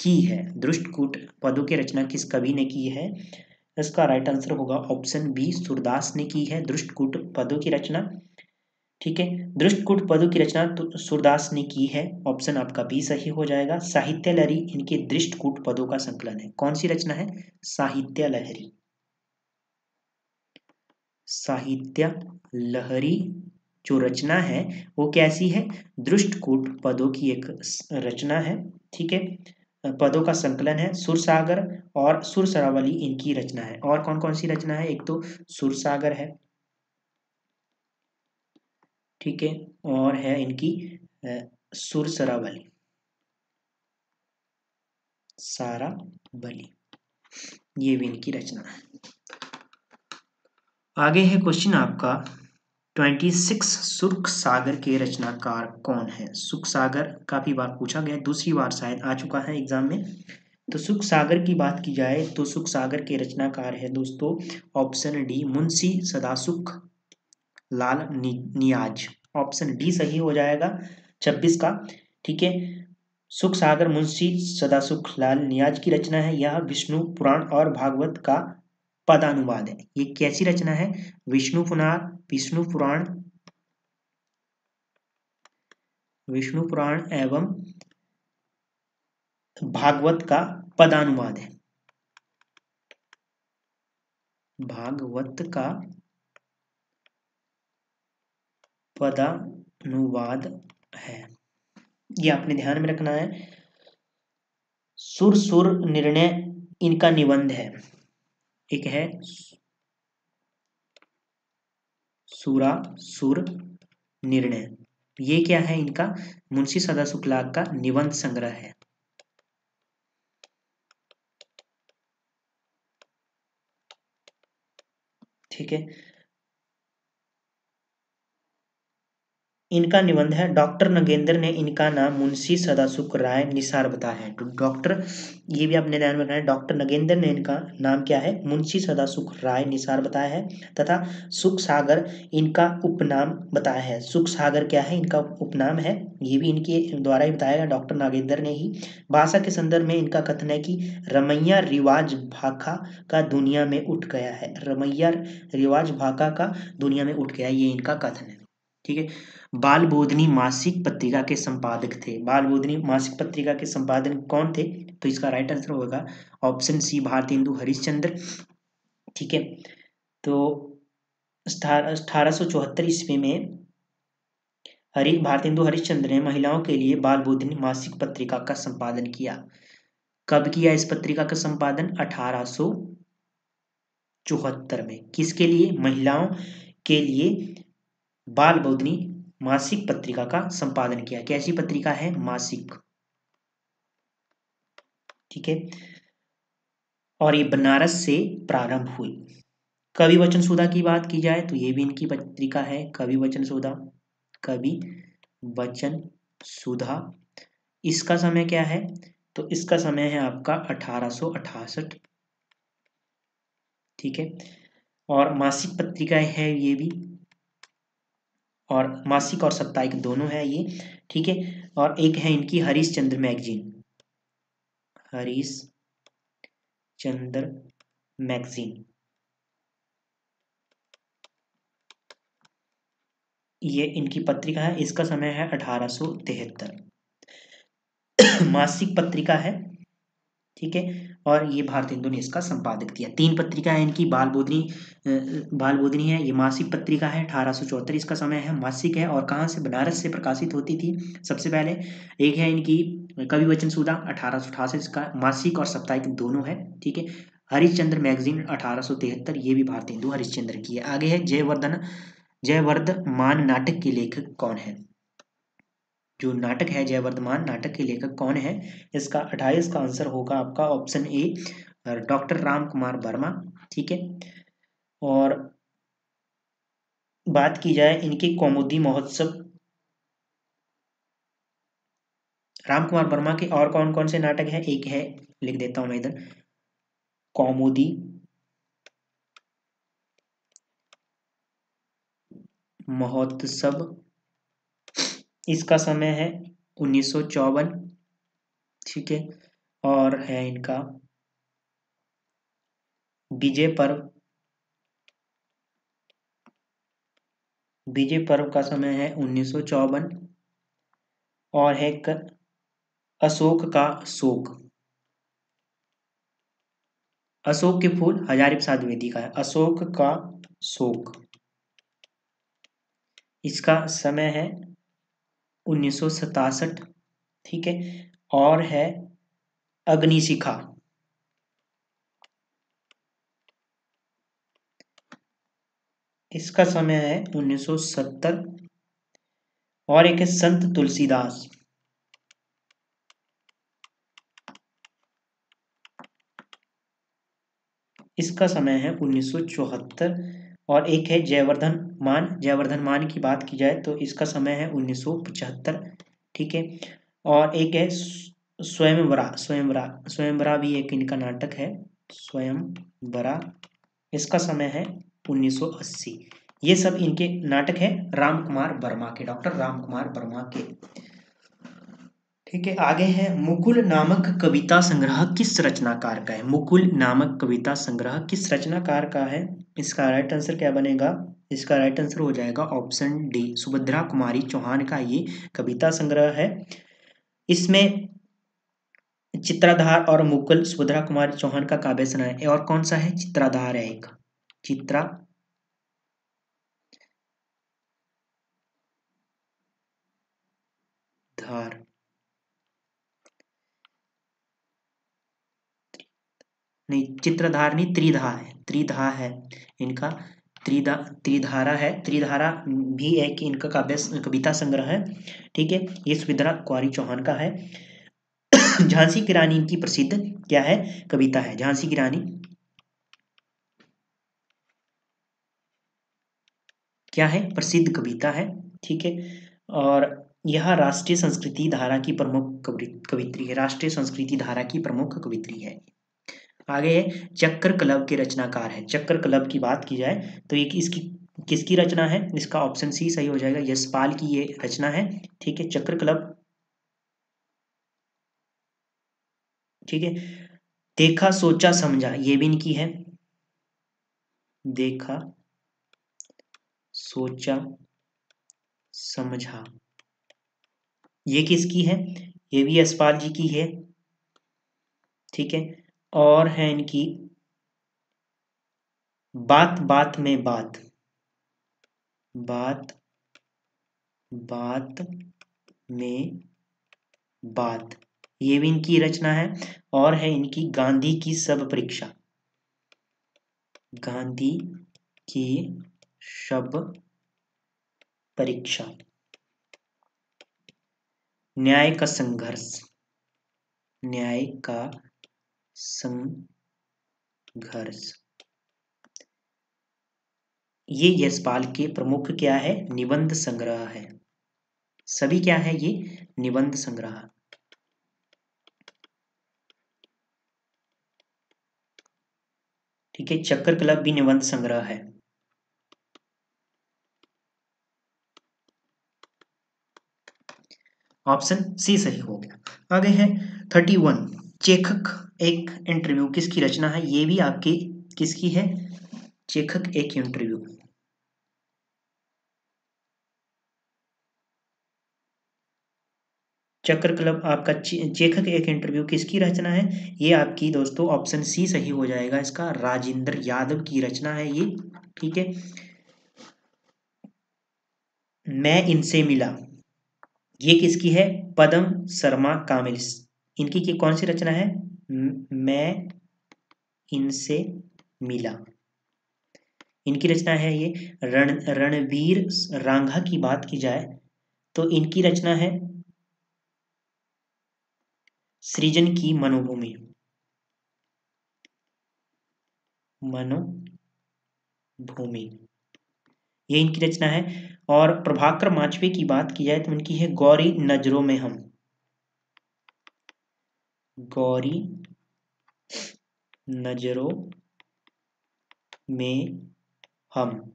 की है? दृष्टकूट पदों की रचना किस कवि ने की है? इसका राइट आंसर होगा ऑप्शन बी सूरदास ने की है दृष्टकूट पदों की रचना। ठीक है, दृष्टकूट पदों की रचना तो सूरदास ने की है ऑप्शन आपका बी सही हो जाएगा। साहित्य लहरी, इनके दृष्टकूट पदों का संकलन है। कौन सी रचना है? साहित्य लहरी। साहित्य लहरी जो रचना है, वो कैसी है? दृष्टकूट पदों की एक रचना है। ठीक है पदों का संकलन है सुरसागर और सुरसरावली इनकी रचना है। और कौन कौन सी रचना है? एक तो सुरसागर है। ठीक है, और है इनकी सुरसरावली सारा बली ये भी इनकी रचना है। आगे है क्वेश्चन आपका। ट्वेंटी सिक्स सुख सागर के रचनाकार कौन है? सुख सागर काफ़ी बार पूछा गया, दूसरी बार शायद आ चुका है एग्ज़ाम में। तो सुख सागर की बात की जाए तो सुख सागर के रचनाकार है दोस्तों, option D Munshi Sadasukh Lal Niyaz. Option D सही हो जाएगा, छब्बीस का, ठीक है। सुख सागर मुंशी सदासुख लाल नियाज की रचना है, यह विष्णु पुराण और भागवत का पदानुवाद है। ये कैसी रचना है? विष्णु पुराण विष्णु पुराण विष्णु पुराण एवं भागवत का पदानुवाद है। भागवत का पदानुवाद है। ये आपने ध्यान में रखना है। सुर सुर निर्णय इनका निबंध है। एक है सूरा, सुर, निर्णय। ये क्या है इनका? मुंशी सदा शुक्ला का निबंध संग्रह है। ठीक है? इनका निबंध है। डॉक्टर नगेंद्र ने इनका नाम मुंशी सदासुख राय निसार बताया है। तो डॉक्टर, ये भी आपने ध्यान में रखना है, डॉक्टर नगेंद्र ने इनका नाम क्या है? मुंशी सदासुख राय निसार बताया है तथा सुख सागर इनका उपनाम बताया है। सुख सागर क्या है? इनका उपनाम है। ये भी इनके द्वारा ही बताया गया। डॉक्टर नागेंद्र ने ही भाषा के संदर्भ में इनका कथन है कि रमैया रिवाज भाखा का दुनिया में उठ गया है। रमैया रिवाज भाखा का दुनिया में उठ गया ये इनका कथन है। ठीक है? बाल बोधनी मासिक पत्रिका के संपादक थे। बाल बोधनी मासिक पत्रिका के संपादक कौन थे? तो इसका राइट आंसर होगा option C Bharatendu Harishchandra, ठीक है? तो अठारह सौ चौहत्तर ईस्वी में हरि भारती हिंदू हरिश्चंद्र ने महिलाओं के लिए बाल बोधनी मासिक पत्रिका का संपादन किया। कब किया इस पत्रिका का संपादन? अठारह चौहत्तर में। किसके लिए? महिलाओं के लिए बाल बोधनी मासिक पत्रिका का संपादन किया। कैसी पत्रिका है? मासिक। ठीक है। और ये बनारस से प्रारंभ हुई। कवि वचन सुधा की बात की जाए तो ये भी इनकी पत्रिका है। कवि वचन सुधा। कवि वचन सुधा। इसका समय क्या है? तो इसका समय है आपका अठारह ठीक है। और मासिक पत्रिका है ये भी। और मासिक और साप्ताहिक दोनों है ये, ठीक है? और एक है इनकी हरीश चंद्र मैगजीन। हरीश चंद्र मैगजीन। ये इनकी पत्रिका है, इसका समय है अठारह मासिक पत्रिका है ठीक है? और ये भारत हिंदू ने इसका संपादक दिया तीन पत्रिका है इनकी, बाल बोधनी बाल बोधनी है, ये मासिक पत्रिका है, अठारह इसका समय है, मासिक है, और कहाँ से? बनारस से प्रकाशित होती थी सबसे पहले। एक है इनकी, कवि वचन सुधा, अठारह सौ अठासी इसका मासिक और साप्ताहिक दोनों है, ठीक है? हरिश्चंद्र मैगजीन, अठारह सौ तिहत्तर, ये भी भारतीय हिंदू हरिश्चंद्र की है। आगे है जयवर्धन, जयवर्धमान नाटक के लेखक कौन है? जो नाटक है जयवर्धमान नाटक के लेखक कौन है? इसका अट्ठाईस का आंसर होगा आपका option A doctor Ram Kumar Verma, ठीक है? और बात की जाए इनके कौमुदी महोत्सव राम कुमार वर्मा के और कौन कौन से नाटक है? एक है, लिख देता हूँ मैं इधर, कौमुदी महोत्सव इसका समय है उन्नीस सौ चौवन, ठीक है? और है इनका विजय पर्व। विजय पर्व का समय है उन्नीस सौ चौवन और है अशोक का शोक। अशोक के फूल हजारी प्रसाद द्विवेदी का है। अशोक का शोक। इसका समय है उन्नीस ठीक है? और है अग्निशिखा। इसका समय है 1970 और एक है संत तुलसीदास। इसका समय है 1974 और एक है जयवर्धन मान। जयवर्धन मान की बात की जाए तो इसका समय है 1975 ठीक है? और एक है स्वयंवरा। स्वयंवरा। स्वयंवरा भी एक इनका नाटक है। स्वयंवरा। इसका समय है 1980 ये सब इनके नाटक है राम कुमार वर्मा के, डॉक्टर राम कुमार वर्मा के। ठीक है, आगे है, मुकुल नामक कविता संग्रह किस रचनाकार का है? मुकुल नामक कविता संग्रह किस रचनाकार का है? इसका राइट आंसर क्या बनेगा? इसका राइट आंसर हो जाएगा ऑप्शन डी सुभद्रा कुमारी चौहान का ये कविता संग्रह है। इसमें चित्राधार और मुकुल सुभद्रा कुमारी चौहान का काव्य सुना है। और कौन सा है? चित्राधार है एक। चित्रा। धार। नहीं चित्रधार नहीं त्रिधा है। त्रिधा है इनका। त्रिधा, त्रिधारा है। त्रिधारा भी एक इनका काव्य, कविता संग्रह है। ठीक है, ये सुविधा कुआरी चौहान का है। झांसी की रानी इनकी प्रसिद्ध क्या है? कविता है। झांसी की रानी। क्या है? प्रसिद्ध कविता है। ठीक है, और यह राष्ट्रीय संस्कृति धारा की प्रमुख कवित्री है। राष्ट्रीय संस्कृति धारा की प्रमुख कवित्री है। आगे है चक्कर क्लब के रचनाकार है। चक्कर क्लब की बात की जाए तो एक इसकी किसकी रचना है? इसका ऑप्शन सी सही हो जाएगा, यशपाल की ये रचना है। ठीक है, चक्र क्लब। ठीक है, देखा, सोचा, समझा, ये भी इनकी है। देखा, सोचा, समझा। ये किसकी है? ये भी यशपाल जी की है। ठीक है और है इनकी। बात बात में बात। बात बात में बात। ये भी इनकी रचना है और है इनकी गांधी की सब परीक्षा। गांधी की शब परीक्षा। न्याय का संघर्ष। न्याय का संघर्ष ये यशपाल के प्रमुख क्या है? निबंध संग्रह है। सभी क्या है ये? निबंध संग्रह। ठीक है चक्कर क्लब भी निबंध संग्रह है। ऑप्शन सी सही हो गया। आगे है, थर्टी वन। चेखक एक इंटरव्यू किसकी रचना है? ये भी आपकी, किसकी है? चेखक एक इंटरव्यू चक्र क्लब आपका चेखक एक इंटरव्यू किसकी रचना है? ये आपकी दोस्तों ऑप्शन सी सही हो जाएगा इसका। राजेंद्र यादव की रचना है ये, ठीक है? मैं इनसे मिला। ये किसकी है? पदम शर्मा कामिल। इनकी की कौन सी रचना है? मैं इनसे मिला। इनकी रचना है ये, रण, रणवीर रांघा की बात की जाए तो इनकी रचना है सृजन की मनोभूमि। मनोभूमि। ये इनकी रचना है। और प्रभाकर माचवे की बात की जाए तो उनकी है, गौरी नज़रों में हम। गौरी, नज़रों में हम,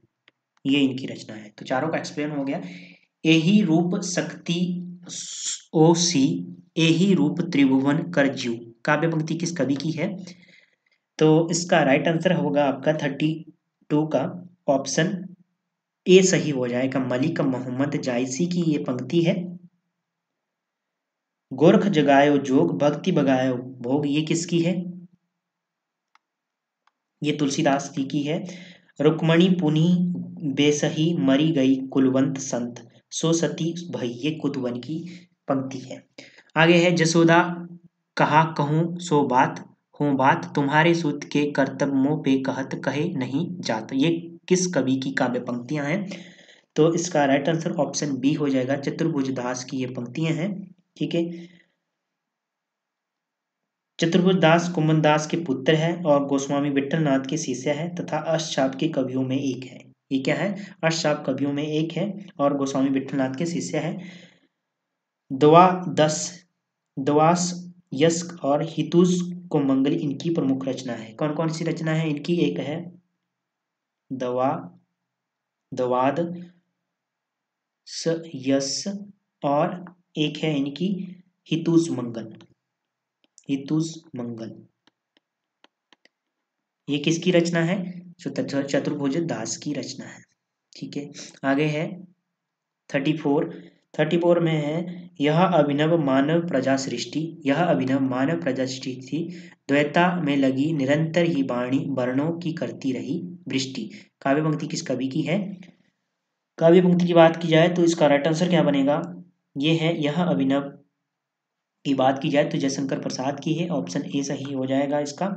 ये इनकी रचना है। तो चारों का एक्सप्लेन हो गया। यही रूप शक्ति ओ सी यही रूप त्रिभुवन कर जीव। काव्य पंक्ति किस कवि की है? तो इसका राइट आंसर होगा आपका थर्टी टू का ऑप्शन ए सही हो जाएगा। मलिक मोहम्मद जायसी की ये पंक्ति है। गोरख जगायो, जोग भक्ति बगायो, भोग ये किसकी है? ये तुलसीदास जी की है। रुक्मणी पुनी बेसही मरी गई कुलवंत संत। सो सती भई ये कुतवन की पंक्ति है। आगे है, जसोदा, कहा कहूँ सो बात, हो बात, तुम्हारे सूत के कर्तव्यों पे कहत कहे नहीं जात। ये किस कवि की काव्य पंक्तियाँ हैं? तो इसका राइट आंसर ऑप्शन बी हो जाएगा, चतुर्भुज दास की ये पंक्तियाँ हैं। ठीक है? चतुर्भुज दास कुमन दास के पुत्र है और गोस्वामी विठलनाथ के शिष्य है तथा अष्टशाप के कवियों में एक है। ये क्या है? अष्टशाप कवियों में एक है और गोस्वामी विठलनाथ के शिष्य है। दवा, दस, दवास यश और हितुज को मंगल इनकी प्रमुख रचना है। कौन कौन सी रचना है? इनकी एक है। दवा, दवाद, स यश और एक है इनकी हितुज मंगल। हितुज मंगल। ये किसकी रचना है? चतुर्भुज दास की रचना है। ठीक है, आगे है थर्टी फोर। थर्टी फोर में है, यह अभिनव मानव प्रजा सृष्टि यह अभिनव मानव प्रजा सृष्टि थी। द्वैता में लगी निरंतर ही वाणी वर्णों की करती रही वृष्टि। काव्य पंक्ति किस कवि की है? काव्य पंक्ति की बात की जाए तो इसका राइट आंसर क्या बनेगा? ये है, यह अभिनव की बात की जाए तो जयशंकर प्रसाद की है ऑप्शन ए सही हो जाएगा इसका।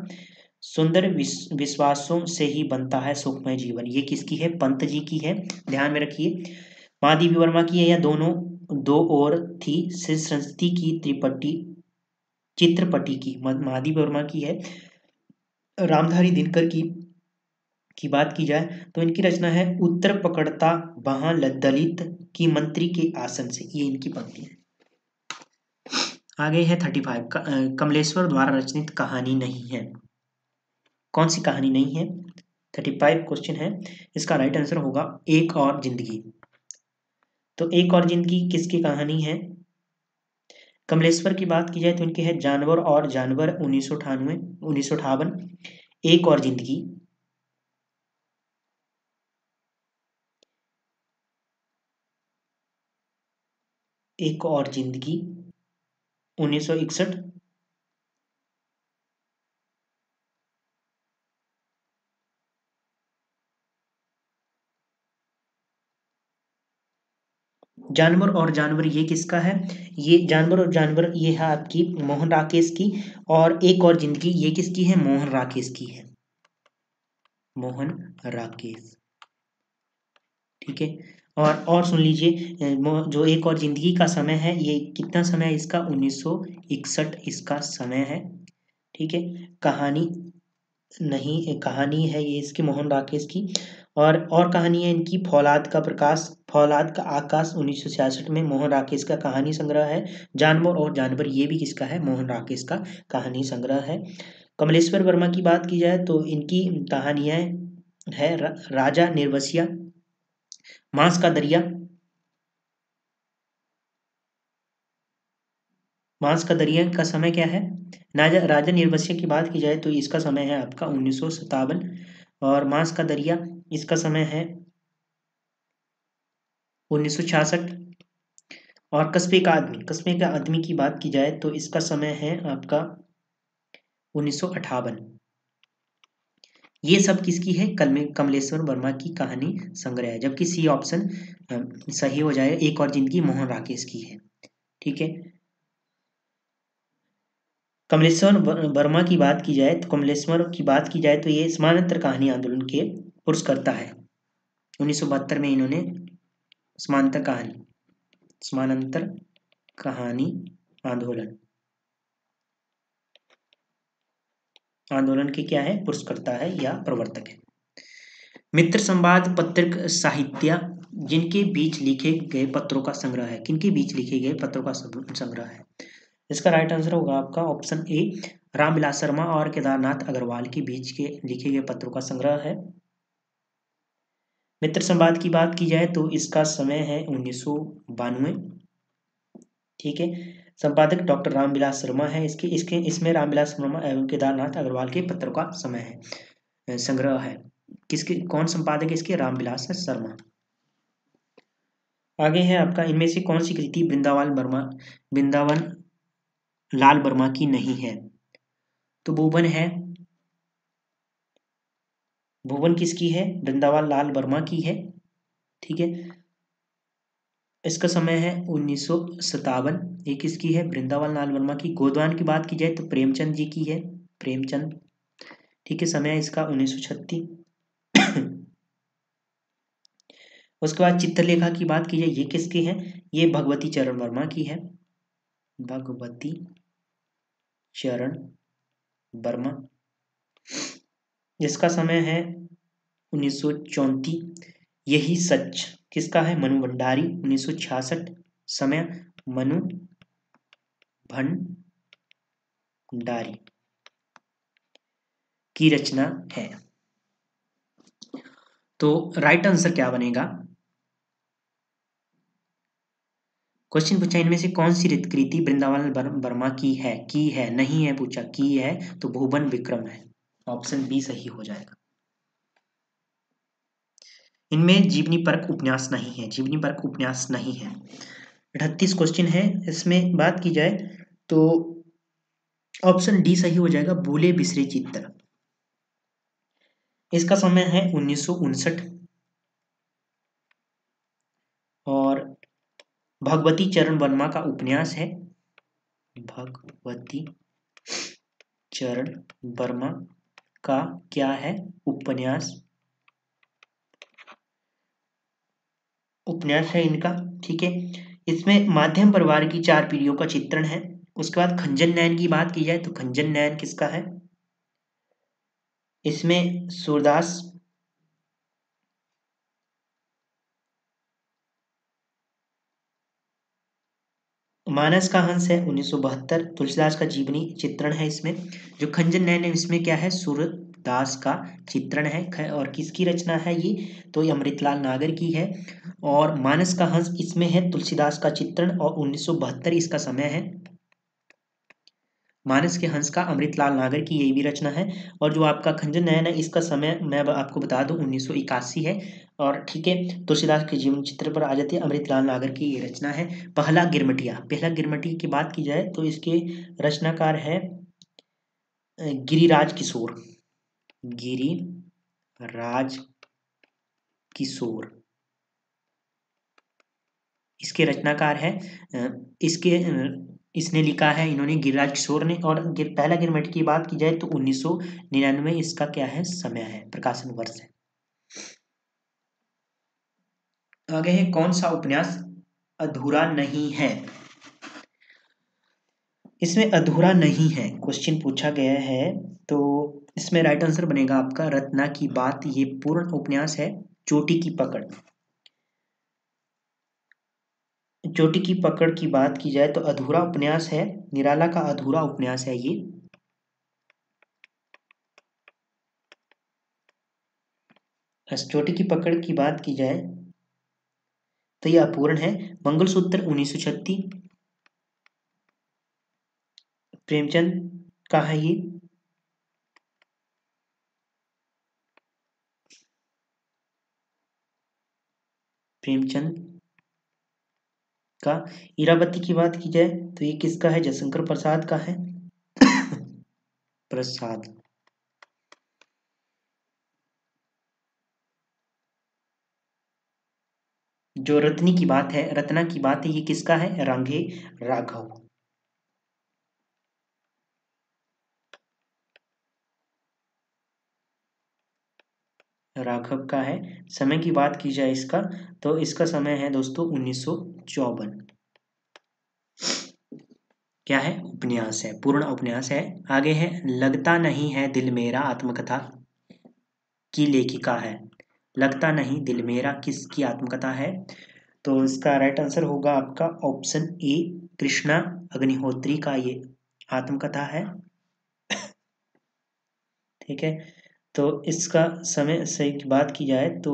सुंदर विश्वासों से ही बनता है सुखमय जीवन। ये किसकी है? पंत जी की है। ध्यान में रखिए, महादेवी वर्मा की है या दोनों? दो और थी संस्कृति की त्रिपट्टी चित्रपटी की महादेवी वर्मा की है। रामधारी दिनकर की की बात की जाए तो इनकी रचना है उत्तर पकड़ता वहाँ दलित की मंत्री के आसन से। ये इनकी पंक्ति है। आगे है थर्टी फाइव कमलेश्वर द्वारा रचित कहानी नहीं है। कौन सी कहानी नहीं है? थर्टी फाइव क्वेश्चन है। इसका राइट आंसर होगा एक और ज़िंदगी। तो एक और ज़िंदगी किसकी कहानी है? कमलेश्वर की बात की जाए तो इनके है जानवर और जानवर उन्नीस सौ अठानवे, उन्नीस सौ अठावन। एक और ज़िंदगी। एक और ज़िंदगी, उन्नीस सौ इकसठ। जानवर और जानवर ये किसका है? ये जानवर और जानवर, ये है आपकी मोहन राकेश की, और एक और ज़िंदगी ये किसकी है? मोहन राकेश की है। मोहन राकेश। ठीक है? और और सुन लीजिए जो एक और ज़िंदगी का समय है ये कितना समय है इसका? उन्नीस सौ इकसठ इसका समय है। ठीक है? कहानी नहीं कहानी है ये इसकी मोहन राकेश की। और और कहानी है इनकी फौलाद का प्रकाश फौलाद का आकाश उन्नीस सौ छियासठ में मोहन राकेश का कहानी संग्रह है। जानवर और जानवर ये भी किसका है? मोहन राकेश का कहानी संग्रह है। कमलेश्वर वर्मा की बात की जाए तो इनकी कहानियाँ है है रा, राजा निर्वसिया मांस का दरिया। मांस का दरिया का समय क्या है? राजा निर्वस्य की बात की जाए तो इसका समय है आपका उन्नीस सौ सत्तावन और मांस का दरिया इसका समय है उन्नीस सौ छियासठ। और कस्बे का आदमी कस्बे का आदमी की बात की जाए तो इसका समय है आपका उन्नीस सौ अठावन ये सब किसकी है? कलमे कमलेश्वर वर्मा की कहानी संग्रह है। जबकि सी ऑप्शन सही हो जाए, एक और ज़िंदगी मोहन राकेश की है। ठीक है? कमलेश्वर वर्मा की बात की जाए तो कमलेश्वर की बात की जाए तो ये समानांतर कहानी आंदोलन के पुरस्कर्ता है। उन्नीस सौ बहत्तर में इन्होंने समानांतर कहानी समानांतर कहानी आंदोलन आंदोलन के क्या है? पुरस्कर्ता है या प्रवर्तक है। मित्र संवाद पत्र साहित्य, जिनके बीच लिखे गए पत्रों का संग्रह है। किनके बीच लिखे गए पत्रों का संग्रह है? इसका राइट आंसर होगा आपका ऑप्शन ए रामविलास शर्मा और केदारनाथ अग्रवाल के बीच के लिखे गए पत्रों का संग्रह है। मित्र संवाद की बात की जाए तो इसका समय है उन्नीस सौ बानवे। ठीक है? संपादक डॉक्टर रामविलास शर्मा है। इसके इसके, इसमें रामविलास शर्मा एवं केदारनाथ अग्रवाल के पत्रों का समय है संग्रह है। किसके, कौन संपादक है इसके? रामविलास शर्मा। आगे है आपका, इनमें से कौन सी कृति वृंदावन वर्मा, वृंदावन लाल वर्मा की नहीं है? तो भुवन है। भुवन किसकी है? वृंदावन लाल वर्मा की है। ठीक है? इसका समय है उन्नीस सौ सतावन ये किसकी है वृंदावन लाल वर्मा की। गोदवान की बात की जाए तो प्रेमचंद जी की है। प्रेमचंद। ठीक है, समय है इसका उन्नीस सौ छत्तीस। उसके बाद चित्रलेखा की बात की जाए, ये किसकी है? ये भगवती चरण वर्मा की है। भगवती चरण वर्मा। जिसका समय है उन्नीस यही सच। किसका है? मनु भंडारी, उन्नीस सौ छियासठ, समय, मनु भंडारी की रचना है। तो राइट आंसर क्या बनेगा? क्वेश्चन पूछा, इनमें से कौन सी कृति वृंदावन वर्मा की है? की है? नहीं है पूछा, की है? तो भुवन विक्रम है। ऑप्शन बी सही हो जाएगा। इनमें जीवनी परक उपन्यास नहीं है, जीवनी परक उपन्यास नहीं है। अठतीस क्वेश्चन है, इसमें बात की जाए तो ऑप्शन डी सही हो जाएगा बोले बिसरे चित्र। इसका समय है उन्नीस सौ उनसठ। और भगवती चरण वर्मा का उपन्यास है, भगवती चरण वर्मा का क्या है उपन्यास? उपन्यास है इनका, ठीक है? इसमें माध्यम परिवार की चार पीढ़ियों का चित्रण है। उसके बाद खंजन नयन की बात की जाए तो खंजन नयन किसका है? इसमें सूरदास, मानस का हंस है, उन्नीस सौ बहत्तर, तुलसीदास का जीवनी चित्रण है इसमें। जो खंजन नयन है, इसमें क्या है? सूरदास का चित्रण है और किसकी रचना है ये? तो ये अमृतलाल नागर की है। और मानस का हंस इसमें है? तुलसीदास का चित्रण और उन्नीस इसका समय है। मानस के हंस का अमृतलाल नागर की यही भी रचना है। और जो आपका खंजन नयन है, इसका समय मैं आपको बता दूँ, उन्नीस है। और ठीक है, तुलसीदास के जीवन चित्र पर आ जाती है, अमृतलाल नागर की ये रचना है। पहला गिरमटिया, पहला गिरमटी की बात की जाए तो इसके रचनाकार है गिरिराज किशोर। गिरी राज किशोर इसके रचनाकार है इसके इसने लिखा है इन्होंने गिरिराज किशोर ने, और पहला गिरमेट की बात की जाए तो उन्नीस सौ निन्यानवे इसका क्या है, समय है, प्रकाशन वर्ष है। आगे है, कौन सा उपन्यास अधूरा नहीं है? इसमें अधूरा नहीं है क्वेश्चन पूछा गया है तो इसमें राइट आंसर बनेगा आपका, रत्ना की बात, ये पूर्ण उपन्यास है, चोटी की पकड़। चोटी की पकड़ की बात की जाए तो अधूरा उपन्यास है, निराला का अधूरा उपन्यास है ये। चोटी की पकड़ की बात की जाए तो यह अपूर्ण है। मंगलसूत्र उन्नीस सौ छत्तीस। प्रेमचंद का है ये? प्रेमचंद का इरावती की बात की जाए तो ये किसका है? जयशंकर प्रसाद का है। प्रसाद। जो रत्नी की बात है, रत्ना की बात है, ये किसका है? रंगे राघव। राघव का है। समय की बात की जाए इसका तो इसका समय है दोस्तों उन्नीस सौ चौवन। क्या है? उपन्यास है, पूर्ण उपन्यास है। आगे है, लगता नहीं है दिल मेरा आत्मकथा की लेखिका है। लगता नहीं दिल मेरा किसकी आत्मकथा है? तो इसका राइट आंसर होगा आपका ऑप्शन ए कृष्णा अग्निहोत्री का ये आत्मकथा है। ठीक है? तो इसका समय सही की बात की जाए तो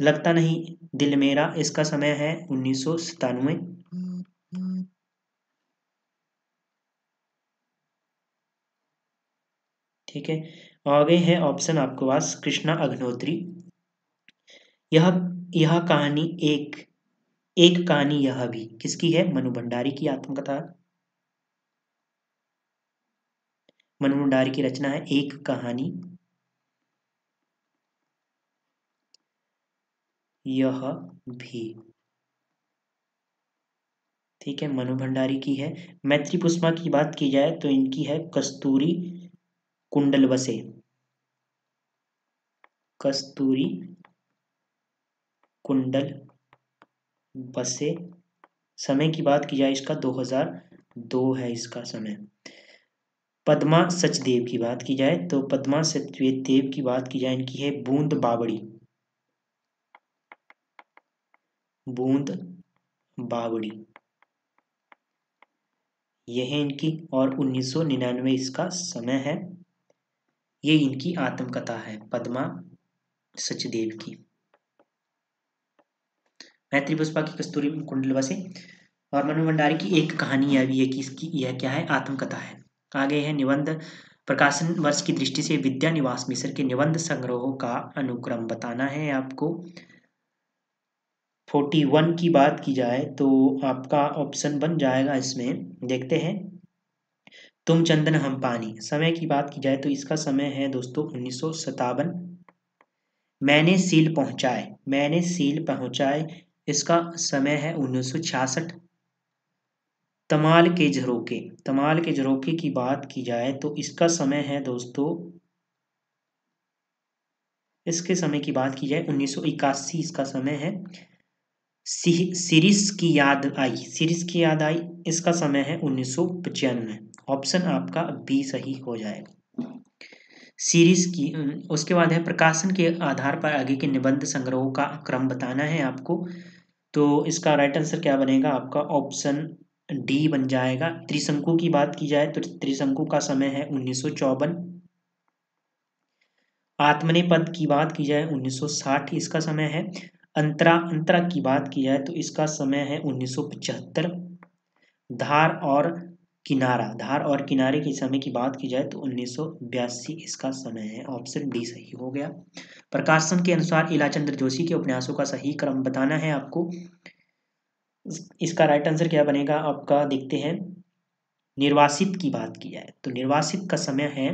लगता नहीं दिल मेरा इसका समय है उन्नीस सौ सतानवे ठीक है, आगे है ऑप्शन आपके पास, कृष्णा अग्नोत्री यह यह कहानी एक एक कहानी यह भी, किसकी है? मनु भंडारी की आत्मकथा। मनु भंडारी की रचना है, एक कहानी। यह भी। ठीक है, मनु भंडारी की है। मैत्री पुष्पा की बात की जाए तो इनकी है कस्तूरी कुंडल बसे कस्तूरी कुंडल बसे समय की बात की जाए इसका 2002 है इसका समय। पद्मा सचदेव की बात की जाए तो पद्मा सचदेव की बात की जाए इनकी है बूंद बावड़ी। बूंद, बावड़ी। यह है इनकी और 1999 इसका समय है। ये इनकी आत्मकथा है, पद्मा सचदेव की। मैत्री पुष्पा की कस्तूरी कुंडल बसे और मनु भंडारी की एक कहानी यह भी है कि इसकी यह क्या है? आत्मकथा है। आगे है निबंध। प्रकाशन वर्ष की दृष्टि से विद्या निवास मिश्र के निबंध संग्रहों का अनुक्रम बताना है आपको। फोर्टी वन की बात की जाए तो आपका ऑप्शन बन जाएगा इसमें। देखते हैं। तुम चंदन हम पानी समय की बात की जाए तो इसका समय है दोस्तों उन्नीस मैंने सील पहुँचाए, मैंने सील पहुँचाए, इसका समय है उन्नीस तमाल के झरोके, तमाल के झरोके की बात की जाए तो इसका समय है दोस्तों, इसके समय की बात की जाए उन्नीस सौ इक्यासी, इसका समय है सीरीज़ की याद आई। सीरीज़ की याद आई, इसका समय है उन्नीस सौ पचानवे। ऑप्शन आपका बी सही हो जाएगा। सीरीज़ की उसके बाद है प्रकाशन के आधार पर आगे के निबंध संग्रहों का क्रम बताना है आपको। तो इसका राइट आंसर क्या बनेगा? आपका ऑप्शन डी बन जाएगा। त्रिशंकु की बात की जाए तो त्रिशंकु का समय है उन्नीस सौ आत्मने पद की बात की जाए 1960 इसका समय है अंतरा अंतरा की बात की जाए तो इसका समय है उन्नीस सौ पचहत्तर। धार और किनारा, धार और किनारे के समय की बात की जाए तो उन्नीस सौ बयासी इसका समय है। ऑप्शन डी सही हो गया। प्रकाशन के अनुसार इलाचंद्र जोशी के उपन्यासों का सही क्रम बताना है आपको। इसका राइट आंसर क्या बनेगा आपका? देखते हैं। निर्वासित की बात की जाए तो निर्वासित का समय है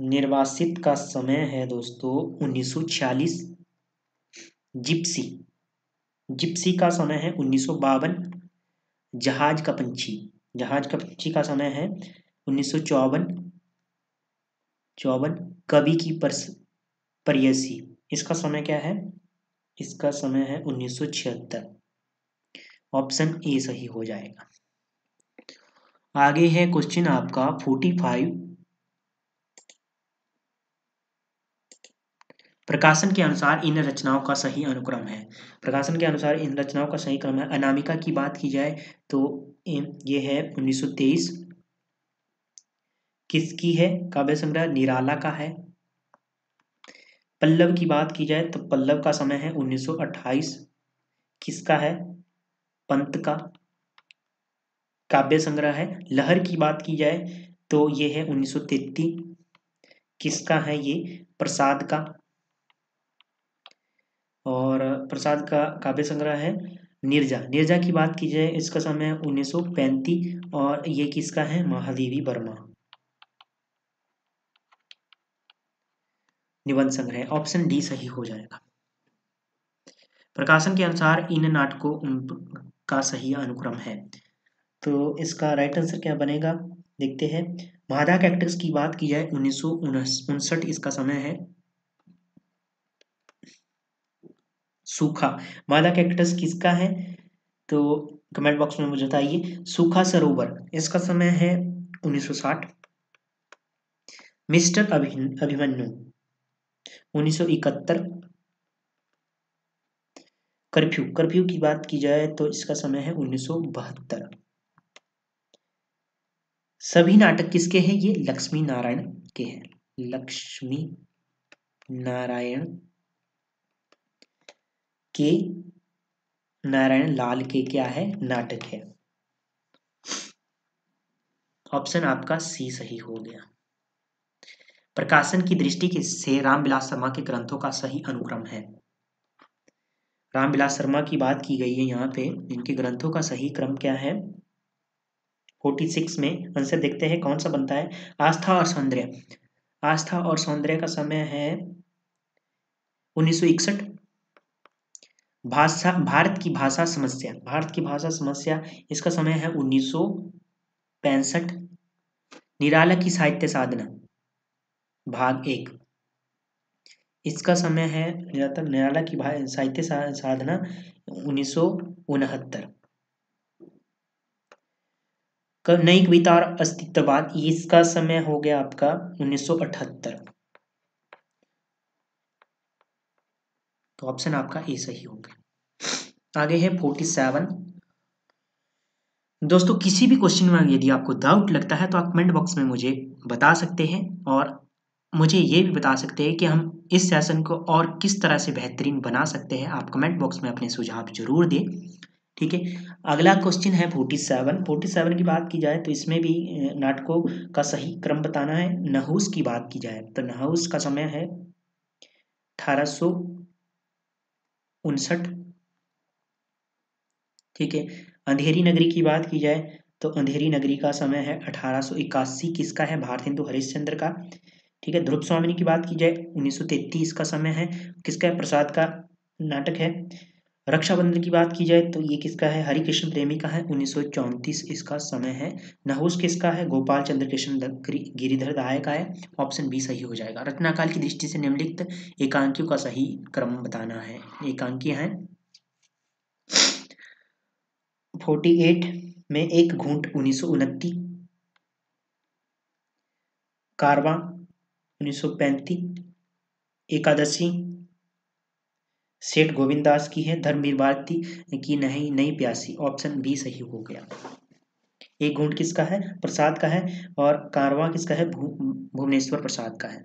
निर्वासित का समय है दोस्तों 1946 जिप्सी। जिप्सी का समय है उन्नीस सौ बावन। जहाज़ का पंछी। जहाज़ का पंछी का समय है उन्नीस चौवन। कवि की परयसी। इसका समय क्या है? इसका समय है उन्नीस सौ छिहत्तर। ऑप्शन ए सही हो जाएगा। आगे है क्वेश्चन आपका फोर्टी फाइव। प्रकाशन के अनुसार इन रचनाओं का सही अनुक्रम है। प्रकाशन के अनुसार इन रचनाओं का सही क्रम है। अनामिका की बात की जाए तो ये है 1923 किसकी है? काव्य संग्रह निराला का है। पल्लव की बात की जाए तो पल्लव का समय है 1928 किसका है? पंत का। काव्य संग्रह है। लहर की बात की जाए तो ये है 1933 किसका है ये? प्रसाद का। और प्रसाद का काव्य संग्रह है निर्जा। निर्जा की बात की जाए इसका समय है उन्नीस सौ पैंतीस और ये किसका है? महादेवी वर्मा। निबंध संग्रह ऑप्शन डी सही हो जाएगा। प्रकाशन के अनुसार इन नाटकों का सही अनुक्रम है। तो इसका राइट आंसर क्या बनेगा? देखते हैं। महादा कैक्टस की बात की जाए, उन्नीस सौ उनसठ इसका समय है। सूखा। मादा कैक्टस किसका है? तो कमेंट बॉक्स में मुझे बताइए। सूखा सरोवर, इसका समय है 1960 मिस्टर अभिमन्यु 1971 कर्फ्यू कर्फ्यू की बात की जाए तो इसका समय है उन्नीस सौ बहत्तर। सभी नाटक किसके हैं? ये लक्ष्मी नारायण के हैं। लक्ष्मी नारायण के नारायण लाल के क्या है? नाटक है। ऑप्शन आपका सी सही हो गया। प्रकाशन की दृष्टि के से रामविलास शर्मा के ग्रंथों का सही अनुक्रम है। रामविलास शर्मा की बात की गई है यहाँ पे। इनके ग्रंथों का सही क्रम क्या है? फोर्टी सिक्स में। आंसर देखते हैं कौन सा बनता है? आस्था और सौंदर्य। आस्था और सौंदर्य का समय है उन्नीस सौ इकसठ। भाषा, भारत की भाषा समस्या। भारत की भाषा समस्या, इसका समय है उन्नीस सौ पैंसठ। निराला की साहित्य साधना, भाग एक। इसका समय है निराला की साहित्य साधना, उन्नीस सौ उनहत्तर। नई कविता और अस्तित्ववाद, इसका समय हो गया आपका उन्नीस सौ अठहत्तर। तो ऑप्शन आपका ए सही होगा। आगे है फोर्टी सेवन दोस्तों, किसी भी क्वेश्चन में यदि आपको डाउट लगता है तो आप कमेंट बॉक्स में मुझे बता सकते हैं और मुझे ये भी बता सकते हैं कि हम इस सेशन को और किस तरह से बेहतरीन बना सकते हैं। आप कमेंट बॉक्स में अपने सुझाव ज़रूर दें। ठीक है? अगला क्वेश्चन है फोर्टी सेवन फोर्टी सेवन की बात की जाए तो इसमें भी नाटकों का सही क्रम बताना है। नहूस की बात की जाए तो नहूस का समय है अठारह सो उनसठ। ठीक है, अंधेरी नगरी की बात की जाए तो अंधेरी नगरी का समय है अठारह किसका है? भारत हिंदू हरिश्चंद्र का। ठीक है ध्रुप स्वामी की बात की जाए 1933 का समय है। किसका है? प्रसाद का नाटक है। रक्षाबंधन की बात की जाए तो ये किसका है? हरिकृष्ण प्रेमी का है, उन्नीस इसका समय है। नहुस किसका है? गोपाल चंद्र कृष्ण गिरिधर दाय का है। ऑप्शन बी सही हो जाएगा। रचनाकाल की दृष्टि से निम्नलिखित एकांकियों का सही क्रम बताना है। एकांकी है। फोर्टी एट में एक घूंट, उन्नीस सौ उनतीस। कारवा, उन्नीस सौ पैंतीस। एकादशी सेठ गोविंदास की है धर्मवीर भारती की नहीं नई प्यासी। ऑप्शन बी सही हो गया। एक घूंट किसका है? प्रसाद का है और कारवा किसका है? भुवनेश्वर प्रसाद का है।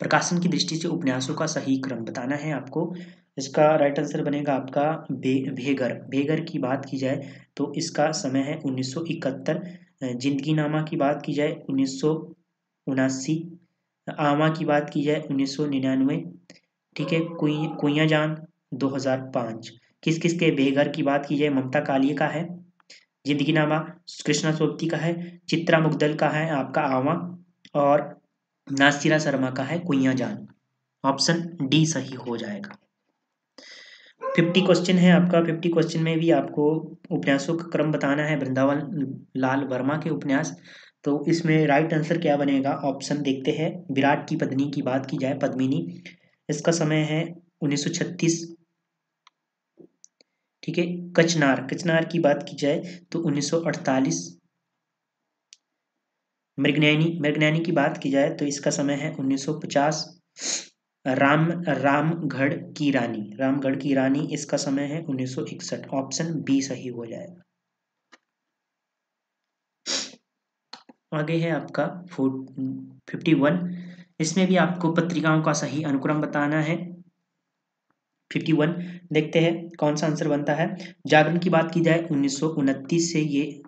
प्रकाशन की दृष्टि से उपन्यासों का सही क्रम बताना है आपको। इसका राइट आंसर बनेगा आपका बे भेगर। भेगर की बात की जाए तो इसका समय है उन्नीस ज़िंदगी नामा की बात की जाए उन्नीस सौ उनासी। आमा की बात की जाए उन्नीस सौ निन्यानवे। ठीक है? कुइया जान 2005 किस किस के बेघर की बात की जाए, ममता कालिए का है, ज़िंदगी नामा कृष्णा सोप्ती का है, चित्रा मुगदल का है, आपका आवा और नासिरा शर्मा का है कुइया जान। ऑप्शन डी सही हो जाएगा। फिफ्टी क्वेश्चन है आपका। फिफ्टी क्वेश्चन में भी आपको उपन्यासों का क्रम बताना है, वृंदावन लाल वर्मा के उपन्यास। तो इसमें राइट आंसर क्या बनेगा? ऑप्शन देखते हैं। विराट की पत्नी की बात की जाए, पद्मिनी। इसका समय है 1936 ठीक है, कचनार कचनार की बात की जाए तो 1948 मृगनैनी मृगनैनी की बात की जाए तो इसका समय है 1950 राम, रामगढ़ की रानी, रामगढ़ की रानी इसका समय है 1961 ऑप्शन बी सही हो जाएगा। आगे है आपका फिफ्टी वन इसमें भी आपको पत्रिकाओं का सही अनुक्रम बताना है। फिफ्टी वन देखते हैं कौन सा आंसर बनता है। जागरण की बात की जाए, उन्नीस सौ उनतीस से ये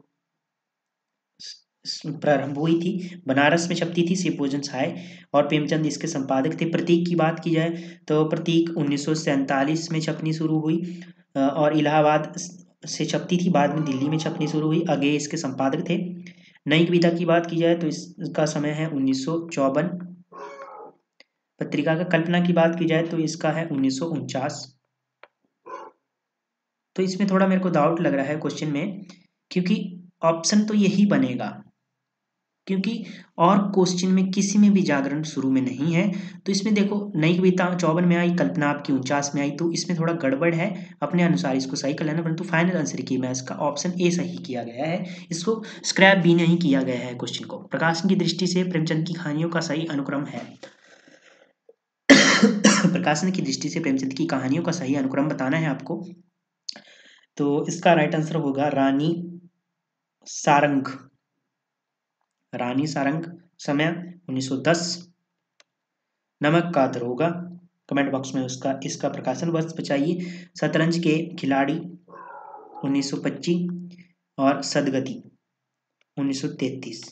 प्रारंभ हुई थी। बनारस में छपती थी शिवभोजन साय और प्रेमचंद इसके संपादक थे। प्रतीक की बात की जाए तो प्रतीक उन्नीस सौ सैंतालीस में छपनी शुरू हुई और इलाहाबाद से छपती थी, बाद में दिल्ली में छपनी शुरू हुई। अगे इसके संपादक थे। नई कविता की बात की जाए तो इसका समय है उन्नीस पत्रिका का कल्पना की बात की जाए तो इसका है उन्नीस सौ उनचास। तो इसमें थोड़ा मेरे को डाउट लग रहा है क्वेश्चन में, क्योंकि ऑप्शन तो यही बनेगा। क्योंकि और क्वेश्चन में किसी में भी जागरण शुरू में नहीं है। तो इसमें देखो, नई कविता चौवन में आई, कल्पना आपकी उनचास में आई तो इसमें थोड़ा गड़बड़ है। अपने अनुसार इसको सही कर लेना, परंतु फाइनल आंसर की मैं इसका ऑप्शन ए सही किया गया है। इसको स्क्रैप भी नहीं किया गया है क्वेश्चन को। प्रकाशन की दृष्टि से प्रेमचंद की कहानियों का सही अनुक्रम है। प्रकाशन की दृष्टि से प्रेमचंद की कहानियों का सही अनुक्रम बताना है आपको। तो इसका राइट आंसर होगा रानी सारंग। रानी सारंग, समय 1910 नमक का दरोगा कमेंट बॉक्स में उसका, इसका प्रकाशन वर्ष बचाइए। शतरंज के खिलाड़ी 1925 और सदगति 1933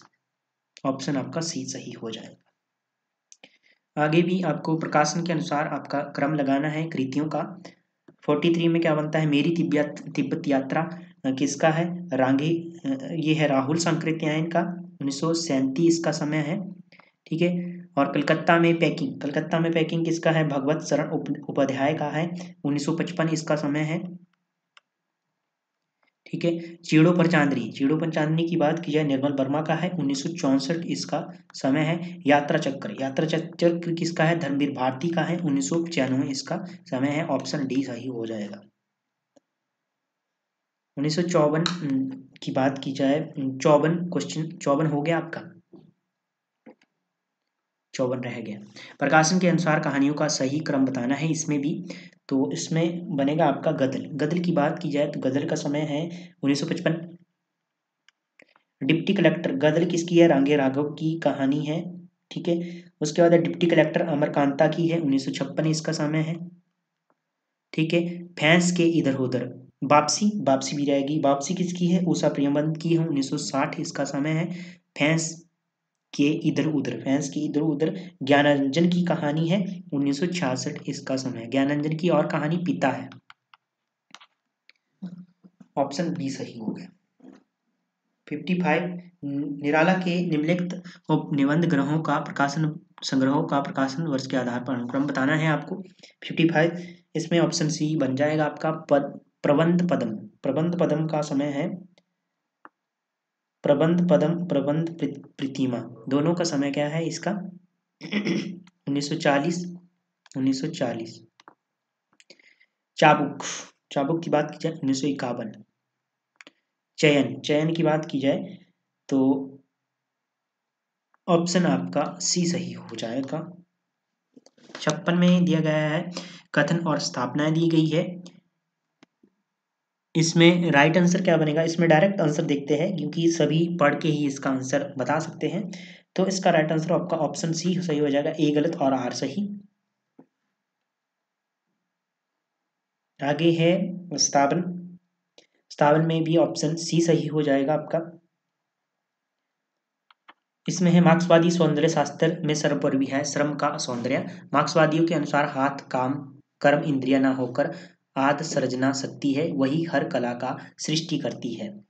ऑप्शन आपका सी सही हो जाएगा। आगे भी आपको प्रकाशन के अनुसार आपका क्रम लगाना है कृतियों का। 43 में क्या बनता है? मेरी तिब्बत तिब्बत यात्रा किसका है? रांगे ये है राहुल संकृत्यायन का उन्नीस सौ सैंतीस का समय है, ठीक है? और कलकत्ता में पैकिंग, कलकत्ता में पैकिंग किसका है? भगवत शरण उपाध्याय का है 1955 इसका समय है। ठीक है? चीड़ो पर चांदनी चीड़ो पर चांदनी की बात की जाए, निर्मल वर्मा का है, उन्नीस इसका समय है, यात्रा चक्र। यात्रा चक्र किसका है? धर्मवीर भारती का है, उन्नीस इसका समय है, ऑप्शन डी सही हो जाएगा। उन्नीस की बात की जाए चौवन क्वेश्चन चौवन हो गया आपका? चौवन रह गया। प्रकाशन के अनुसार कहानियों का सही क्रम बताना है, इसमें भी तो इसमें बनेगा आपका गदल। गदल की बात की जाए तो गदल का समय है उन्नीस सौ पचपन। डिप्टी कलेक्टर, गदल किसकी है? रांगे राघव की कहानी है, ठीक है? उसके बाद डिप्टी कलेक्टर अमरकांता की है, उन्नीस सौ छप्पन इसका समय है, ठीक है? फैंस के इधर उधर वापसी? वापसी भी रहेगी। वापसी किसकी है? उषा प्रियमंत की है 1960 इसका समय है। फैंस के इधर उधर, फैंस के इधर उधर ज्ञानरंजन की कहानी है। 1966 इसका समय ज्ञानरंजन की और कहानी पिता है। ऑप्शन बी सही हो गया। 55 निराला के निम्नलिखित निबंध ग्रहों का प्रकाशन, संग्रहों का प्रकाशन वर्ष के आधार पर अनुक्रम बताना है आपको। 55 इसमें ऑप्शन सी बन जाएगा आपका पद, प्रबंध पदम। प्रबंध पदम का समय है प्रबंध पदम, प्रबंध प्रतिमा। दोनों का समय क्या है इसका? 1940 1940 चाबुक चाबुक की बात की जाए, उन्नीस सौ इक्यावन। चयन चयन की बात की जाए तो ऑप्शन आपका सी सही हो जाएगा। छप्पन में दिया गया है, कथन और स्थापनाएँ दी गई है। इसमें राइट आंसर क्या बनेगा? इसमें डायरेक्ट आंसर देखते हैं, क्योंकि सभी पढ़ के ही इसका आंसर बता सकते हैं। तो इसका राइट आंसर आपका ऑप्शन सी सही हो जाएगा ए गलत और आर सही। आगे है स्थावन। स्थावन में भी ऑप्शन सी सही हो जाएगा आपका। इसमें है मार्क्सवादी सौंदर्य शास्त्र में सर्वपर है, श्रम का सौंदर्य। मार्क्सवादियों के अनुसार हाथ, काम, कर्म, इंद्रिया ना होकर आद सृजना शक्ति है, वही हर कला का सृष्टि करती है।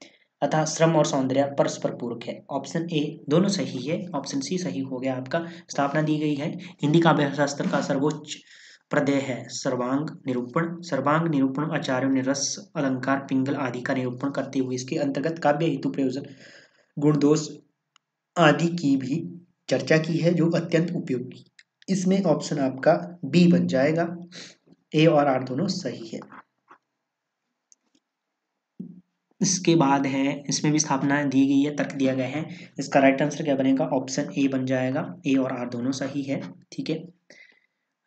अतः श्रम और सौंदर्य परस्पर पूरक है। ऑप्शन ए, दोनों सही है। ऑप्शन सी, सही हो गया आपका। स्थापना दी गई है। हिंदी काव्य शास्त्र का सर्वोच्च प्रदय है। सर्वांग निरूपण सर्वांग निरूपण, आचार्य ने रस, अलंकार, पिंगल आदि का निरूपण करते हुए इसके अंतर्गत काव्य हेतु प्रयोजन, गुण दोष आदि की भी चर्चा की है, जो अत्यंत उपयोगी। इसमें ऑप्शन आपका बी बन जाएगा। ए और आर दोनों सही है। इसके बाद है, इसमें भी स्थापना दी गई है, तर्क दिया गया है। इसका राइट आंसर क्या बनेगा? ऑप्शन ए बन जाएगा। ए और आर दोनों सही है, ठीक है?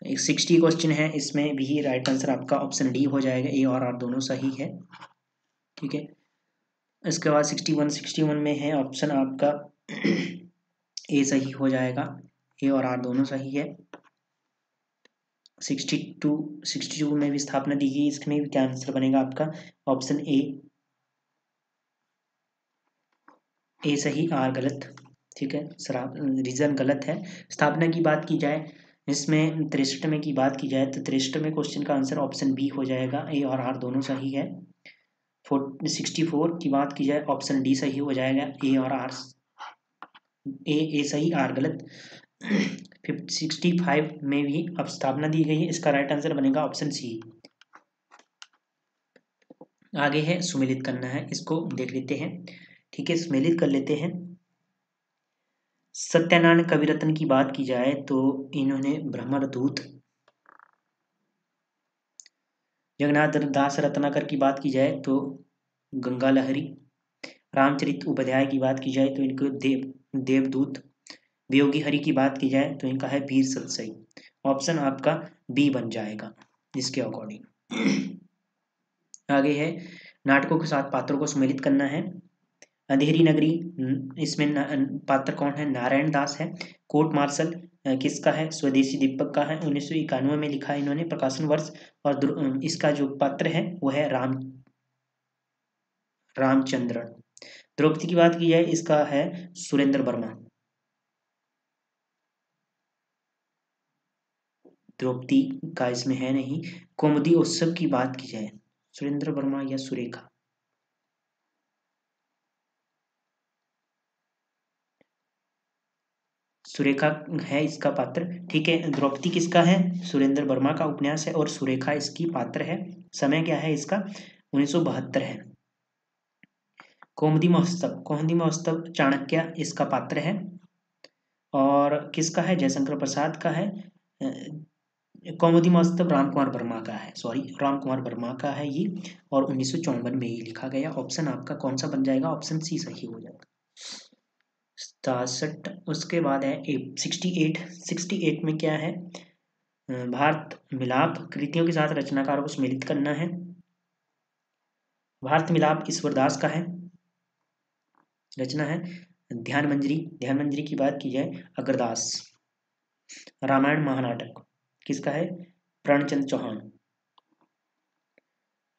एक सिक्सटी क्वेश्चन है, इसमें भी राइट आंसर आपका ऑप्शन डी हो जाएगा। ए और आर दोनों सही है, ठीक है? इसके बाद सिक्सटी वन सिक्सटी वन में है ऑप्शन आपका ए सही हो जाएगा। ए और आर दोनों सही है। सिक्सटी टू सिक्सटी टू में भी स्थापना दी गई, इसमें भी क्या आंसर बनेगा आपका? ऑप्शन ए ए सही आर गलत, ठीक है? रीजन गलत है। स्थापना की बात की जाए इसमें तिरसठ में की बात की जाए तो तिरसठ में क्वेश्चन का आंसर ऑप्शन बी हो जाएगा। ए और आर दोनों सही है। फोर सिक्सटी फोर की बात की जाए ऑप्शन डी सही हो जाएगा। ए और आर ए ए सही आर गलत। सिक्सटी फाइव में भी अब स्थापना दी गई है। इसका राइट आंसर बनेगा ऑप्शन सी आगे है, सुमेलित करना है। इसको देख लेते हैं। ठीक है, सुमेलित कर लेते हैं। सत्यानारायण कविरत्न की बात की जाए तो इन्होंने भ्रमर दूत जगन्नाथ दास रत्नाकर की बात की जाए तो गंगा लहरी, रामचरित उपाध्याय की बात की जाए तो इनको देव, देवदूत वियोगी हरि की बात की जाए तो इनका है वीर सत्सई ऑप्शन आपका बी बन जाएगा, इसके अकॉर्डिंग आगे है, नाटकों के साथ पात्रों को सम्मिलित करना है। अंधेरी नगरी इसमें पात्र कौन है? नारायण दास है। कोर्ट मार्शल किसका है? स्वदेशी दीपक का है। उन्नीस सौ इक्यानवे में लिखा है इन्होंने प्रकाशन वर्ष, और इसका जो पात्र है, वो है राम रामचंद्र द्रौपदी की बात की जाए, इसका है सुरेंद्र वर्मा। द्रौपदी का इसमें है नहीं। कौमुदी उत्सव की बात की जाए, सुरेंद्र वर्मा या सुरेखा? सुरेखा है इसका पात्र, ठीक है। द्रौपदी किसका है? सुरेंद्र वर्मा का उपन्यास है और सुरेखा इसकी पात्र है। समय क्या है इसका? उन्नीस सौ बहत्तर है। कौमुदी महोत्सव कौमुदी महोत्सव चाणक्य इसका पात्र है। और किसका है? जयशंकर प्रसाद का है। कौमुदी महोत्सव राम कुमार वर्मा का है। सॉरी राम कुमार वर्मा का है ये, और उन्नीस में ही लिखा गया। ऑप्शन आपका कौन सा बन जाएगा? ऑप्शन सी सही हो जाएगा। सतासठ, उसके बाद है सिक्सटी एट सिक्सटी एट में क्या है? भारत मिलाप, कृतियों के साथ रचनाकारों को सम्मिलित करना है। भारत मिलाप ईश्वरदास का है। रचना है ध्यान मंजरी ध्यान मंजरी की बात की जाए, अग्रदास। रामायण महानाटक। किसका है? प्रणचंद चौहान।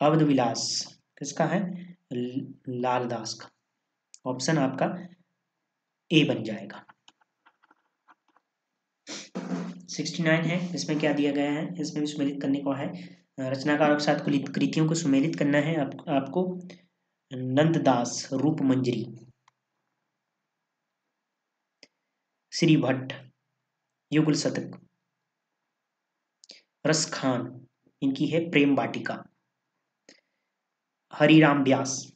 अवध विलास किसका है? लालदास का। ऑप्शन आपका ए बन जाएगा। 69 है इसमें क्या दिया गया है? इसमें भी सुमेलित करने को है। रचनाकारों के साथ कृतियों को सुमेलित करना है। आप, आपको नंददास रूप मंजरी। श्री भट्ट युगल शतक। रस खान इनकी है प्रेम वाटिका। हरिराम व्यास,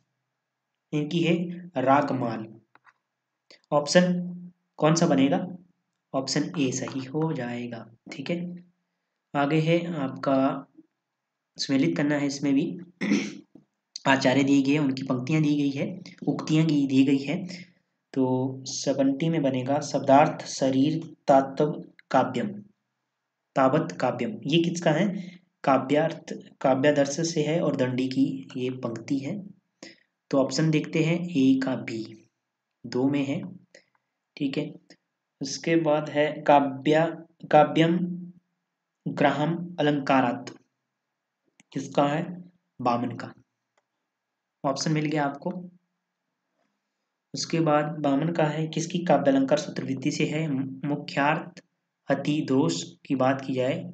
इनकी है रागमाल। ऑप्शन कौन सा बनेगा? ऑप्शन ए सही हो जाएगा, ठीक है? आगे है आपका सम्मिलित करना है, इसमें भी आचार्य दिए गए उनकी पंक्तियाँ दी गई है, उक्तियाँ दी गई है। तो सेवंटी में बनेगा, शब्दार्थ, शरीर तात्व काव्यम। तावत काव्यम। ये किसका है? काव्यार्थ, काव्यादर्श से है और दंडी की ये पंक्ति है। तो ऑप्शन देखते हैं ए का बी दो में है। ठीक है। उसके बाद है काव्या, काव्यम, ग्राहम, अलंकारात। किसका है? बामन का। ऑप्शन मिल गया आपको। उसके बाद बामन का है। किसकी काव्य अलंकार सूत्रवृत्ति से है? मुख्यार्थ अति दोष की बात की जाए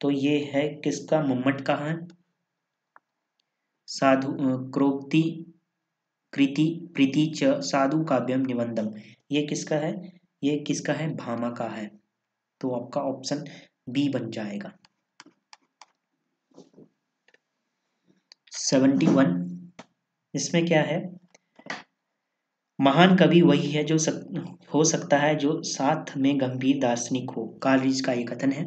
तो ये है किसका मम्मट का है साधु क्रोक्ति, कृति, प्रीति च साधु काव्यम निबंधम। ये किसका है? ये किसका है? भामा का है। तो आपका ऑप्शन बी बन जाएगा। सेवेंटी वन, इसमें क्या है? महान कवि वही है जो सक, हो सकता है जो साथ में गंभीर दार्शनिक हो। कालरीज का ये कथन है।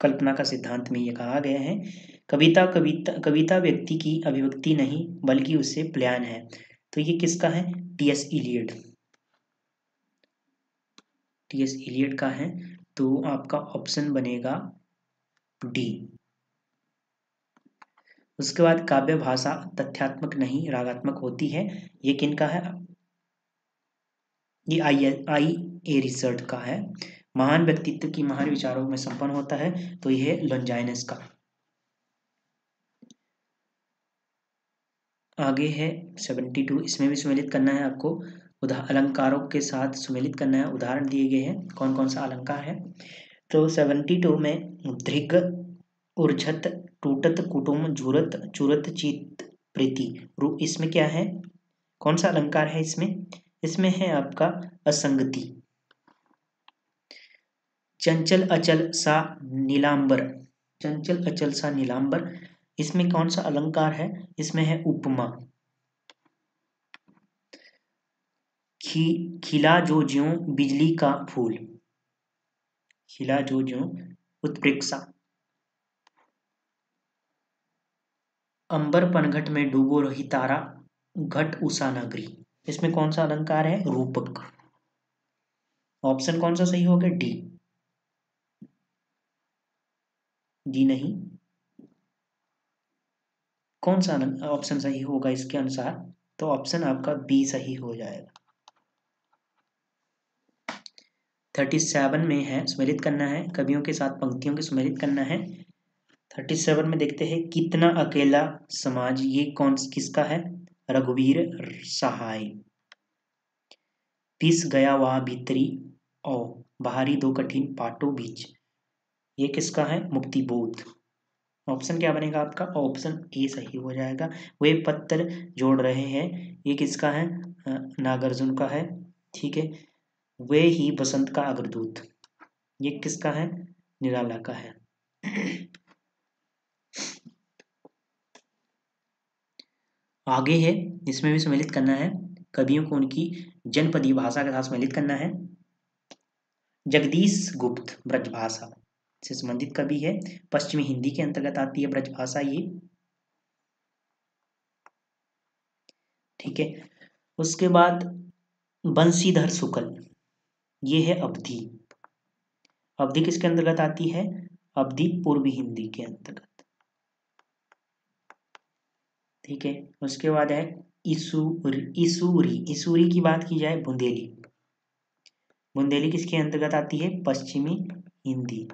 कल्पना का सिद्धांत में ये कहा गया है कविता कविता कविता व्यक्ति की अभिव्यक्ति नहीं बल्कि उससे प्लान है। तो ये किसका है? T S Eliot T S Eliot का है तो आपका ऑप्शन बनेगा डी। उसके बाद काव्य भाषा तथ्यात्मक नहीं, रागात्मक होती है। ये किन का है? ये आई आई ए रिसर्च का है। महान व्यक्तित्व की महान विचारों में संपन्न होता है तो यह लंजाइनस का। आगे है सेवेंटी टू इसमें भी सुमेलित करना है आपको। उदा, अलंकारों के साथ सुमेलित करना है, उदाहरण दिए गए हैं। कौन कौन सा अलंकार है? तो सेवेंटी टू में धृग उर्झत टूटत कुटुम झुरत, चुरत, चित, प्रीति। रू, इसमें क्या है? कौन सा अलंकार है इसमें? इसमें है आपका असंगति। चंचल, अचल, सा, नीलांबर। चंचल, अचल, सा, नीलांबर। इसमें कौन सा अलंकार है? इसमें है उपमा। खी, खिला, जो, ज्यो, बिजली का फूल। खिला, जो, ज्यो, उत्प्रेक्षा। अंबर पनघट में डूबो रही तारा, घट उषा नगरी। इसमें कौन सा अलंकार है? रूपक। ऑप्शन कौन सा सही होगा? डी। डी नहीं। कौन सा ऑप्शन सही होगा इसके अनुसार? तो ऑप्शन आपका बी सही हो जाएगा। थर्टी सेवन में है, सुमेलित करना है। कवियों के साथ पंक्तियों के सुमेलित करना है। थर्टी सेवन में देखते हैं, कितना अकेला समाज, ये कौन, किसका है? रघुवीर सहाय। पिस गया वह भीतरी ओ बाहरी दो कठिन पाटों बीच। ये किसका है? मुक्ति बोध ऑप्शन क्या बनेगा आपका? ऑप्शन ए सही हो जाएगा। वे पत्थर जोड़ रहे हैं। ये किसका है? नागार्जुन का है। ठीक है। वे ही बसंत का अग्रदूत। ये किसका है? निराला का है। आगे है इसमें भी सम्मिलित करना है, कवियों को उनकी जनपदीय भाषा के साथ सम्मिलित करना है। जगदीश गुप्त ब्रजभाषा से संबंधित कवि है, पश्चिमी हिंदी के अंतर्गत आती है ब्रजभाषा ये। ठीक है, उसके बाद बंशीधर शुक्ल ये है अवधि। अवधि किसके अंतर्गत आती है? अवधि पूर्वी हिंदी के अंतर्गत। ठीक है? उसके बाद है इसूरी इसूरी। इसूरी की बात की जाए बुंदेली। बुंदेली किसके अंतर्गत आती है? पश्चिमी हिंदी।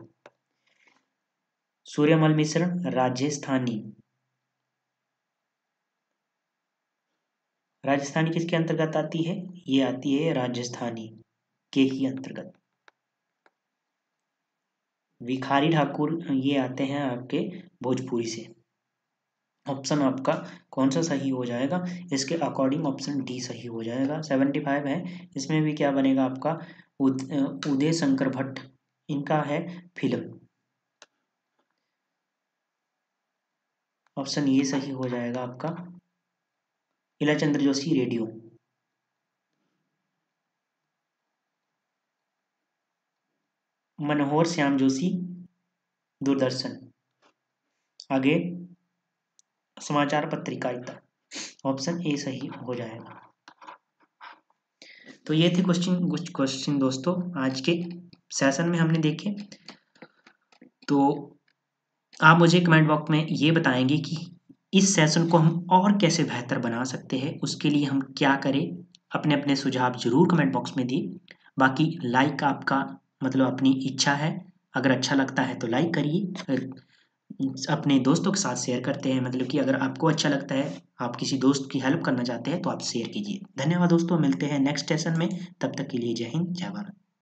सूर्यमल मिश्र राजस्थानी। राजस्थानी किसके अंतर्गत आती है? ये आती है राजस्थानी के ही अंतर्गत। भिखारी ठाकुर, ये आते हैं आपके भोजपुरी से। ऑप्शन आपका कौन सा सही हो जाएगा? इसके अकॉर्डिंग ऑप्शन डी सही हो जाएगा। सेवेंटी फाइव है। इसमें भी क्या बनेगा आपका? उदय शंकर भट्ट। इनका है फ़िल्म ऑप्शन ये सही हो जाएगा आपका। इलाचंद्र जोशी रेडियो मनोहर श्याम जोशी, दूरदर्शन। आगे समाचार पत्रिकारिता ऑप्शन ए सही हो जाएगा। तो ये थे क्वेश्चन, कुछ क्वेश्चन दोस्तों, आज के सेशन में हमने देखे। तो आप मुझे कमेंट बॉक्स में ये बताएँगे कि इस सेशन को हम और कैसे बेहतर बना सकते हैं, उसके लिए हम क्या करें? अपने अपने सुझाव ज़रूर कमेंट बॉक्स में दी। बाकी लाइक आपका मतलब अपनी इच्छा है। अगर अच्छा लगता है तो लाइक करिए। अपने दोस्तों के साथ शेयर करते हैं। मतलब कि अगर आपको अच्छा लगता है, आप किसी दोस्त की हेल्प करना चाहते हैं तो आप शेयर कीजिए। धन्यवाद दोस्तों, मिलते हैं नेक्स्ट सेशन में। तब तक के लिए जय हिंद, जय भारत।